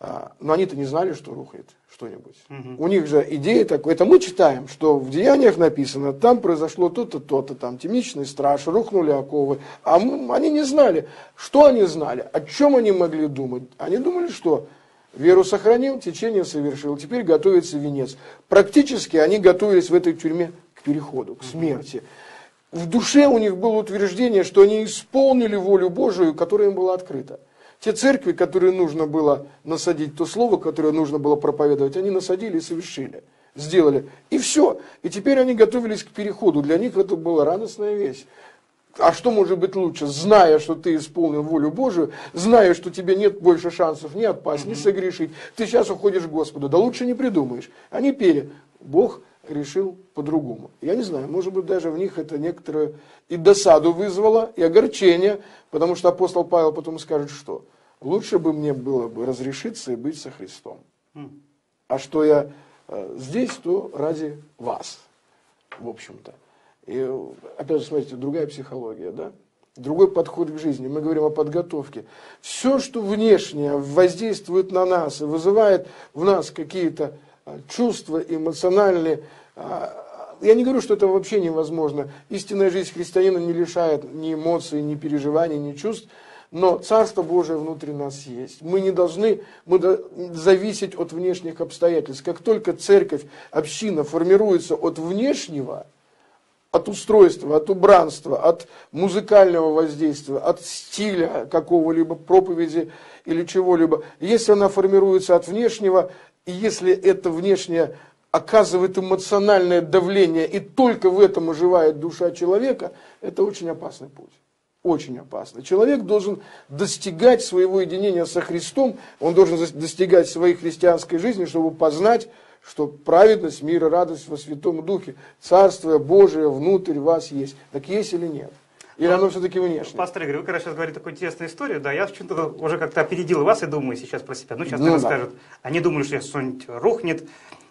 А, но они-то не знали, что рухает что-нибудь. Угу. У них же идея такая, это мы читаем, что в деяниях написано, там произошло то-то, то-то, там темничный страж, рухнули оковы. А мы, они не знали, что они знали, о чем они могли думать. Они думали, что веру сохранил, течение совершил, теперь готовится венец. Практически они готовились в этой тюрьме к переходу, к смерти. В душе у них было утверждение, что они исполнили волю Божию, которая им была открыта. Те церкви, которые нужно было насадить, то слово, которое нужно было проповедовать, они насадили и совершили, сделали. И все. И теперь они готовились к переходу. Для них это была радостная вещь. А что может быть лучше, зная, что ты исполнил волю Божию, зная, что тебе нет больше шансов ни отпасть, ни согрешить, ты сейчас уходишь к Господу, да лучше не придумаешь. Они пели, Бог решил по-другому. Я не знаю, может быть, даже в них это некоторую и досаду вызвало, и огорчение, потому что апостол Павел потом скажет, что лучше бы мне было бы разрешиться и быть со Христом. А что я э, здесь, то ради вас, в общем-то. И опять же, смотрите, другая психология, да? Другой подход к жизни. Мы говорим о подготовке. Все, что внешнее воздействует на нас и вызывает в нас какие-то э, чувства эмоциональные, я не говорю, что это вообще невозможно. Истинная жизнь христианина не лишает ни эмоций, ни переживаний, ни чувств. Но Царство Божие внутри нас есть. Мы не должны мы зависеть от внешних обстоятельств. Как только церковь, община формируется от внешнего, от устройства, от убранства, от музыкального воздействия, от стиля какого-либо проповеди или чего-либо, если она формируется от внешнего, и если это внешнее оказывает эмоциональное давление, и только в этом оживает душа человека, это очень опасный путь. Очень опасно. Человек должен достигать своего единения со Христом, он должен достигать своей христианской жизни, чтобы познать, что праведность, мир и радость во Святом Духе, Царствие Божие внутрь вас есть. Так есть или нет? Или оно все-таки внешнее? Пастор Игорь, вы когда сейчас говорите такую интересную историю, да, я что-то уже как-то опередил вас и думаю сейчас про себя. Ну, сейчас ну, да. скажут, они думали, что сейчас что-нибудь рухнет,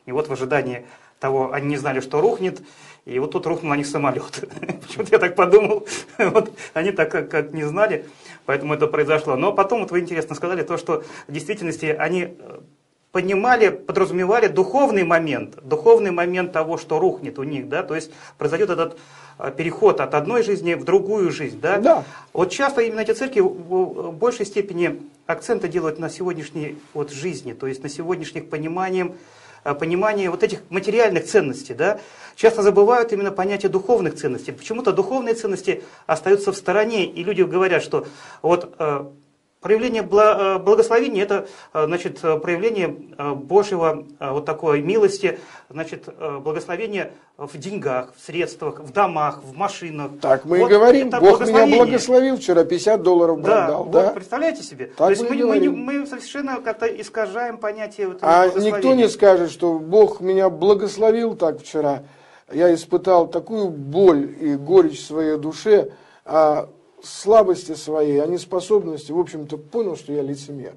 и вот в ожидании того, они не знали, что рухнет, и вот тут рухнул на них самолет. Почему-то я так подумал, вот они так как, как не знали, поэтому это произошло. Но потом, вот вы интересно сказали, то, что в действительности они э, понимали, подразумевали духовный момент, духовный момент того, что рухнет у них, да, то есть произойдет этот э, переход от одной жизни в другую жизнь, да. да. Вот часто именно эти церкви в большей степени акценты делают на сегодняшней вот жизни, то есть на сегодняшних пониманиях понимание вот этих материальных ценностей, да, часто забывают именно понятие духовных ценностей. Почему-то духовные ценности остаются в стороне, и люди говорят, что вот э, Проявление э, благословения – это э, значит, э, проявление Божьего вот такой милости, значит, благословение в деньгах, в средствах, в домах, в машинах. Так мы вот и говорим, Бог меня благословил, вчера 50 долларов да, дал. Вот, да, представляете себе? Так То есть мы, мы, мы, мы совершенно как-то искажаем понятие вот А никто не скажет, что Бог меня благословил так вчера. Я испытал такую боль и горечь в своей душе, а слабости своей, а неспособности, в общем-то, понял, что я лицемер.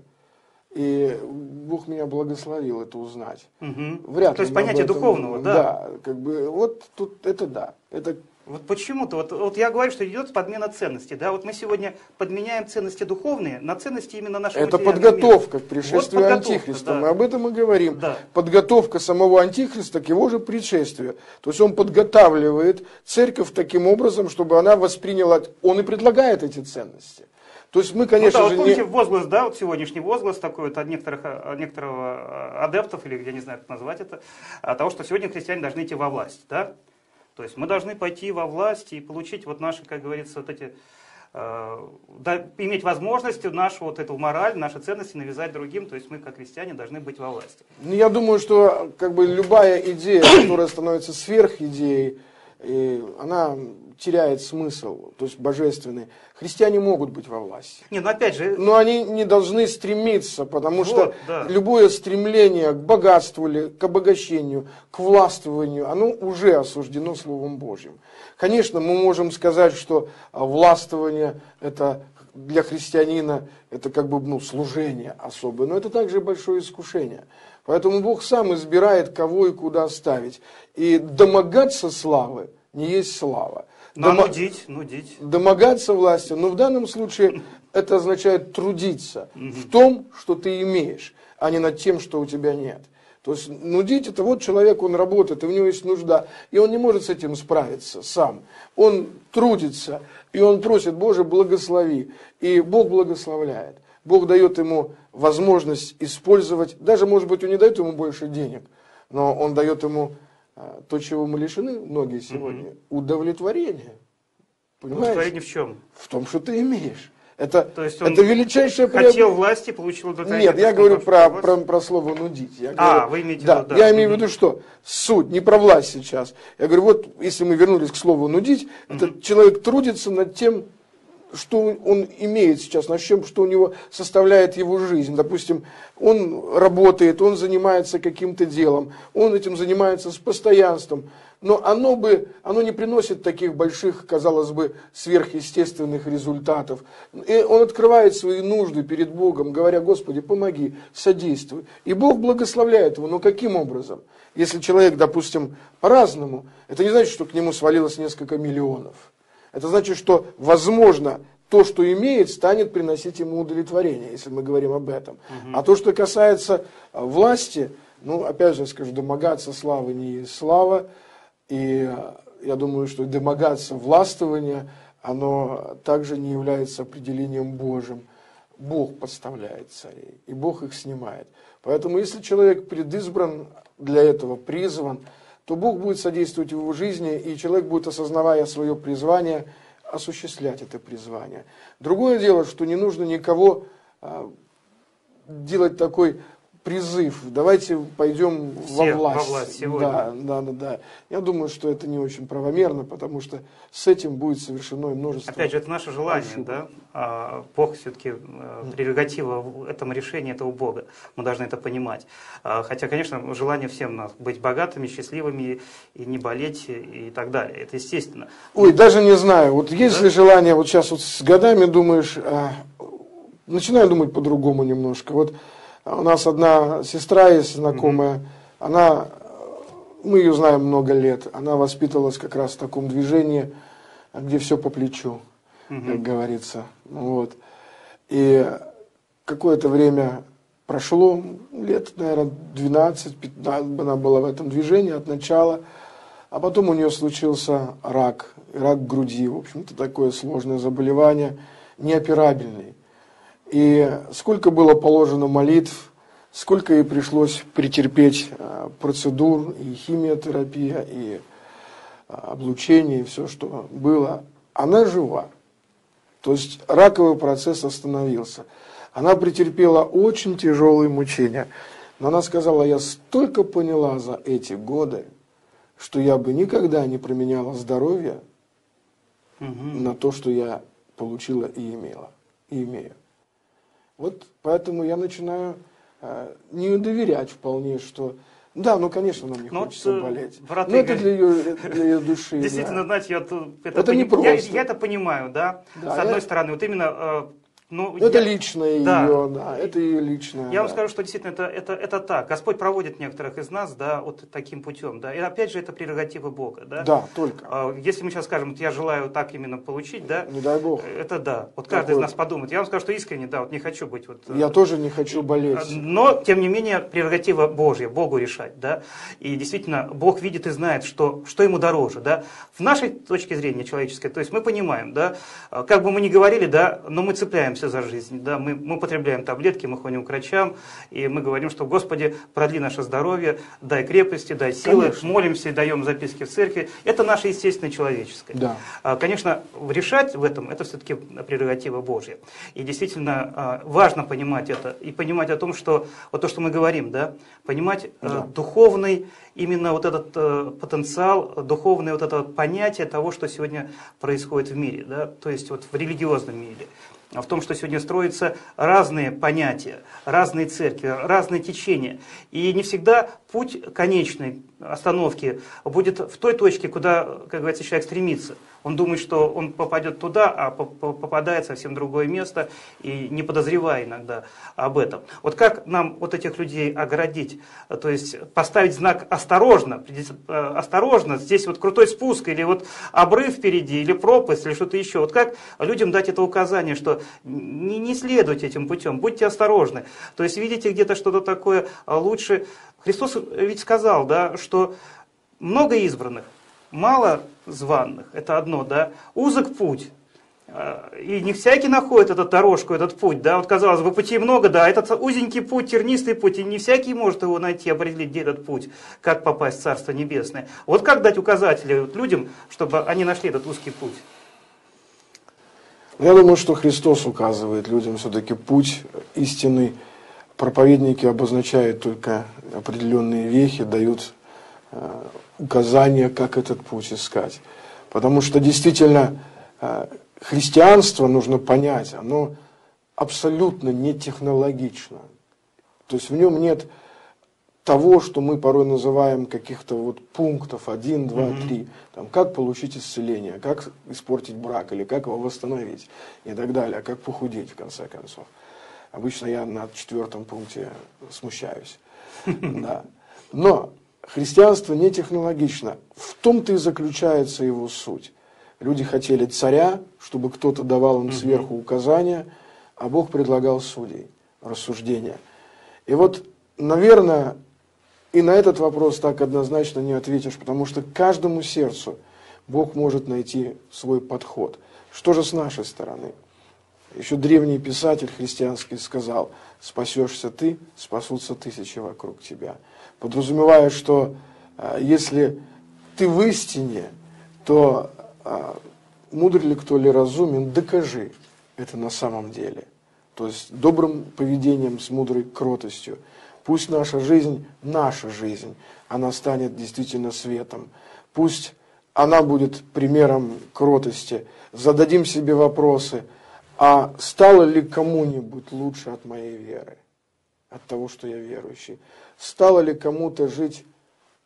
И Бог меня благословил это узнать. Угу. Вряд То есть понятие этом, духовного, да? Да, как бы вот тут это да. Это вот почему-то, вот, вот я говорю, что идет подмена ценностей, да, вот мы сегодня подменяем ценности духовные на ценности именно нашего Это подготовка мира. к пришествию вот Антихриста, да. мы об этом и говорим. Да. Подготовка самого Антихриста к его же пришествию. То есть он подготавливает церковь таким образом, чтобы она восприняла, он и предлагает эти ценности. То есть мы, конечно ну, да, вот помните не... возглас, да, вот сегодняшний возглас такой вот от некоторых, от некоторого адептов, или я не знаю, как назвать это, от того, что сегодня христиане должны идти во власть, да? То есть мы должны пойти во власть и получить вот наши, как говорится, вот эти, э, да, иметь возможность нашу вот эту мораль, наши ценности навязать другим. То есть мы, как христиане, должны быть во власти. Ну, я думаю, что как бы любая идея, которая становится сверхидеей, и она теряет смысл, то есть божественный. Христиане могут быть во власти. Не, но опять же... Но они не должны стремиться, потому вот, что да. любое стремление к богатству или к обогащению, к властвованию, оно уже осуждено Словом Божьим. Конечно, мы можем сказать, что а, властвование это для христианина это как бы ну, служение особое, но это также большое искушение. Поэтому Бог сам избирает, кого и куда ставить. И домогаться славы не есть слава. Дома... нудить, нудить. Домогаться власти, но в данном случае это означает трудиться в том, что ты имеешь, а не над тем, что у тебя нет. То есть нудить это вот человек, он работает, и у него есть нужда, и он не может с этим справиться сам. Он трудится, и он просит, Боже, благослови. И Бог благословляет. Бог дает ему возможность использовать, даже, может быть, он не дает ему больше денег, но он дает ему а, то, чего мы лишены, многие сегодня, угу. удовлетворение. Понимаешь? Удовлетворение в чем? В том, что ты имеешь. Это, То есть он это величайшее хотел власти, получил удовлетворение. Нет, я говорю про, про, про слово «нудить». Я а, говорю, вы имеете да, в виду, да. Я имею в виду, что суть, не про власть сейчас. Я говорю, вот если мы вернулись к слову «нудить», угу. этот человек трудится над тем, что он имеет сейчас, на чем, что у него составляет его жизнь. Допустим, он работает, он занимается каким-то делом, он этим занимается с постоянством, но оно, бы, оно не приносит таких больших, казалось бы, сверхъестественных результатов. И он открывает свои нужды перед Богом, говоря, Господи, помоги, содействуй. И Бог благословляет его, но каким образом? Если человек, допустим, по-разному, это не значит, что к нему свалилось несколько миллионов. Это значит, что, возможно, то, что имеет, станет приносить ему удовлетворение, если мы говорим об этом. Угу. А то, что касается а, власти, ну, опять же скажу, домогаться славы не слава, и а, я думаю, что домогаться властвования, оно также не является определением Божьим. Бог подставляет царей, и Бог их снимает. Поэтому, если человек предизбран для этого, призван, то Бог будет содействовать в его жизни, и человек будет, осознавая свое призвание, осуществлять это призвание. Другое дело, что не нужно никого а, делать такой призыв, давайте пойдем Все во власть. во власть сегодня. Да, да, да, да. Я думаю, что это не очень правомерно, потому что с этим будет совершено множество. Опять же, это наше желание, ошибок. да? А Бог все-таки, прерогатива в этом решении, это у Бога. Мы должны это понимать. А, Хотя, конечно, желание всем нас быть богатыми, счастливыми и не болеть и так далее. Это естественно. Ой, даже не знаю. Вот есть Да? ли желание, вот сейчас вот с годами думаешь, а, начинаю думать по-другому немножко. Вот у нас одна сестра есть знакомая, она, мы ее знаем много лет, она воспитывалась как раз в таком движении, где все по плечу, как говорится. Вот. И какое-то время прошло, лет, наверное, 12-15 она была в этом движении от начала, а потом у нее случился рак, рак груди, в общем-то такое сложное заболевание, неоперабельный. И сколько было положено молитв, сколько ей пришлось претерпеть э, процедур, и химиотерапия, и э, облучение, и все, что было, она жива. То есть раковый процесс остановился. Она претерпела очень тяжелые мучения. Но она сказала, я столько поняла за эти годы, что я бы никогда не променяла здоровье Мгм. на то, что я получила и имела, и имею. Вот поэтому я начинаю э, не доверять вполне, что да, ну конечно, нам не Ну, хочется вот, э, болеть. брат Но это для ее, для ее души. да. Действительно, знаете, я это, Это пони- непросто. Я, я это понимаю, да. Да, С я- одной стороны, вот именно, э, ну, Это я- личное Да. ее, да, это ее личное. Я вам да. скажу, что действительно это, это, это так. Господь проводит некоторых из нас, да, вот таким путем, да. И опять же, это прерогатива Бога, да. Да, только. А, Если мы сейчас скажем, я желаю так именно получить, да, Не дай бог. это да. Вот каждый из Такое. нас подумает. Я вам скажу, что искренне, да, вот не хочу быть вот... э, Я тоже не хочу болеть. Но, тем не менее, прерогатива Божья, Богу решать, да. И действительно, Бог видит и знает, что, что ему дороже, да. В нашей точке зрения человеческой, то есть мы понимаем, да, а, как бы мы ни говорили, да, но мы цепляемся за жизнь, да, мы, мы употребляем таблетки, мы ходим к врачам, и мы говорим, что, Господи, продли наше здоровье, дай крепости, дай силы, Конечно. молимся и даем записки в церкви. Это наше естественное человеческое. Да. А, Конечно, решать в этом, это все-таки прерогатива Божья. И действительно а, важно понимать это, и понимать о том, что вот то, что мы говорим, да, понимать э, Да. духовный, именно вот этот э, потенциал, духовное вот это понятие того, что сегодня происходит в мире, да, то есть вот в религиозном мире. А В том, что сегодня строятся разные понятия, разные церкви, разные течения. И не всегда путь конечной остановки будет в той точке, куда, как говорится, человек стремится. Он думает, что он попадет туда, а по- по- попадает совсем другое место, и не подозревая иногда об этом. Вот как нам вот этих людей оградить? То есть поставить знак «осторожно», э, «осторожно», здесь вот крутой спуск, или вот обрыв впереди, или пропасть, или что-то еще. Вот как людям дать это указание, что не, не следуйте этим путем, будьте осторожны. То есть видите где-то что-то такое лучше. Христос ведь сказал, да, что много избранных, мало званных, это одно, да, узок путь. А, И не всякий находит эту дорожку, этот путь, да, вот казалось бы, путей много, да, этот узенький путь, тернистый путь, и не всякий может его найти, определить, где этот путь, как попасть в Царство Небесное. Вот как дать указатели людям, чтобы они нашли этот узкий путь? Я думаю, что Христос указывает людям все-таки путь истинный. Проповедники обозначают только определенные вехи, дают э, указания, как этот путь искать. Потому что действительно э, христианство, нужно понять, оно абсолютно не технологично. То есть в нем нет того, что мы порой называем каких-то вот пунктов 1, 2, 3. Там, как получить исцеление, как испортить брак или как его восстановить и так далее, а как похудеть в конце концов. Обычно я на четвертом пункте смущаюсь. Да. Но христианство не технологично. В том-то и заключается его суть. Люди хотели царя, чтобы кто-то давал им сверху указания, а Бог предлагал судей, рассуждения. И вот, наверное, и на этот вопрос так однозначно не ответишь, потому что каждому сердцу Бог может найти свой подход. Что же с нашей стороны? Еще древний писатель христианский сказал, спасешься ты, спасутся тысячи вокруг тебя. Подразумевая, что а, если ты в истине, то а, мудр ли кто ли разумен, докажи это на самом деле. То есть добрым поведением, с мудрой кротостью. Пусть наша жизнь, наша жизнь, она станет действительно светом. Пусть она будет примером кротости. Зададим себе вопросы, а стало ли кому-нибудь лучше от моей веры, от того, что я верующий? Стало ли кому-то жить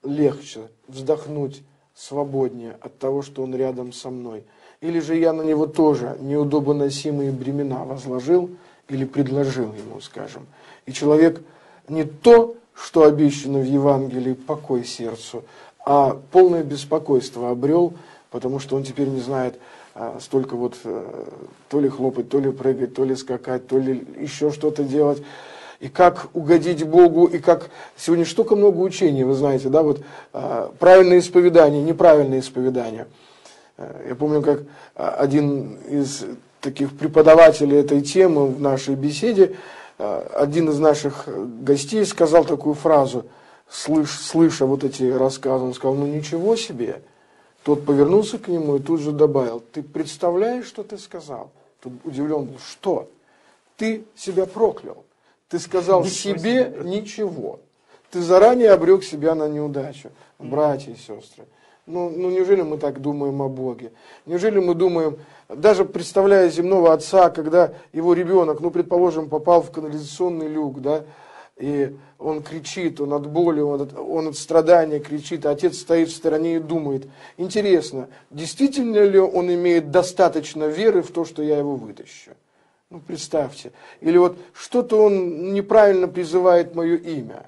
легче, вздохнуть свободнее от того, что он рядом со мной? Или же я на него тоже неудобоносимые бремена возложил или предложил ему, скажем. И человек не то, что обещано в Евангелии, покой сердцу, а полное беспокойство обрел, потому что он теперь не знает столько вот а, то ли хлопать, то ли прыгать, то ли скакать, то ли еще что-то делать. И как угодить Богу, и как... Сегодня столько много учений, вы знаете, да, вот а, правильное исповедание, неправильное исповедание. А, я помню, как один из таких преподавателей этой темы в нашей беседе, один из наших гостей сказал такую фразу – слыш, слыша вот эти рассказы, он сказал, ну ничего себе. Тот повернулся к нему и тут же добавил, ты представляешь, что ты сказал? Тут удивлен был, что? Ты себя проклял. Ты сказал ничего себе, себе ничего. Ты заранее обрек себя на неудачу. Братья и сестры, ну, ну неужели мы так думаем о Боге? Неужели мы думаем, даже представляя земного отца, когда его ребенок, ну, предположим, попал в канализационный люк, да, и он кричит, он от боли, он от, он от страдания кричит, а отец стоит в стороне и думает, интересно, действительно ли он имеет достаточно веры в то, что я его вытащу? Ну, представьте. Или вот что-то он неправильно призывает мое имя.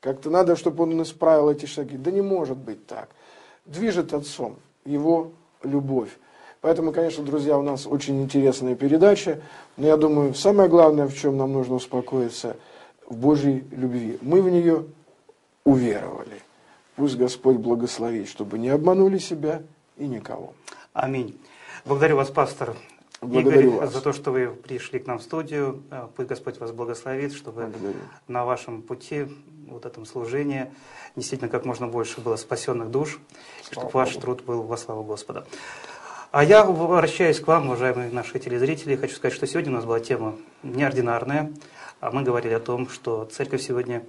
Как-то надо, чтобы он исправил эти шаги. Да не может быть так. Движет отцом его любовь. Поэтому, конечно, друзья, у нас очень интересная передача. Но я думаю, самое главное, в чем нам нужно успокоиться – в Божьей любви. Мы в нее уверовали. Пусть Господь благословит, чтобы не обманули себя и никого. Аминь. Благодарю вас, пастор Благодарю Игорь, вас. за то, что вы пришли к нам в студию. Э, пусть Господь вас благословит, чтобы Благодарю. на вашем пути, вот этом служении, действительно как можно больше было спасенных душ, и чтобы ваш труд был во славу Господа. А я возвращаюсь к вам, уважаемые наши телезрители. Хочу сказать, что сегодня у нас была тема неординарная. А мы говорили о том, что церковь сегодня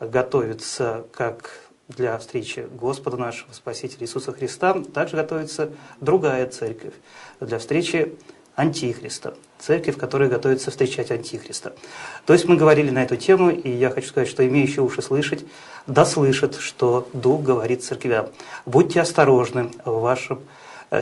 готовится как для встречи Господа нашего Спасителя Иисуса Христа, также готовится другая церковь для встречи Антихриста, церковь, которая готовится встречать Антихриста. То есть мы говорили на эту тему, и я хочу сказать, что имеющие уши слышать, да слышат, что Дух говорит церквям. Будьте осторожны в вашем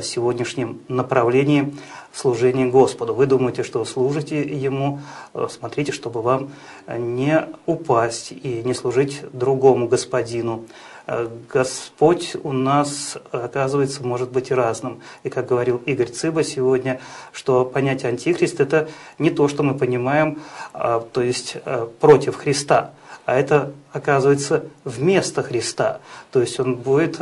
сегодняшнем направлении служения Господу. Вы думаете, что служите Ему, э, смотрите, чтобы вам не упасть и не служить другому Господину. Э, Господь у нас, оказывается, может быть разным. И как говорил Игорь Цыба сегодня, что понятие антихрист – это не то, что мы понимаем, то есть против Христа, а это, оказывается, вместо Христа. То есть он будет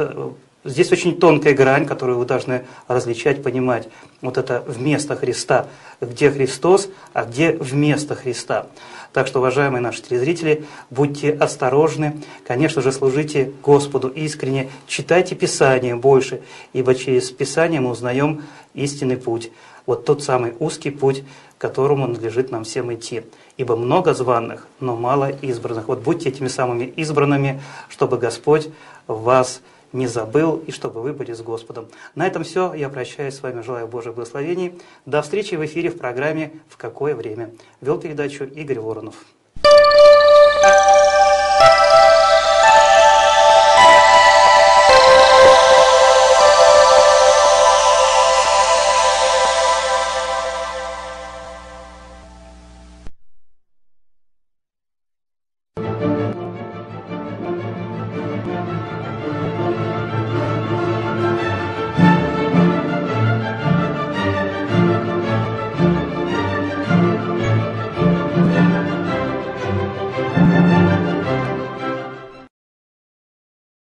Здесь очень тонкая грань, которую вы должны различать, понимать. Вот это вместо Христа, где Христос, а где вместо Христа. Так что, уважаемые наши телезрители, будьте осторожны. Конечно же, служите Господу искренне, читайте Писание больше, ибо через Писание мы узнаем истинный путь. Вот тот самый узкий путь, которому надлежит нам всем идти. Ибо много званных, но мало избранных. Вот будьте этими самыми избранными, чтобы Господь вас не забыл, и чтобы вы были с Господом. На этом все. Я прощаюсь с вами, желаю Божьих благословений. До встречи в эфире в программе «В какое время?». Вел передачу Игорь Воронов.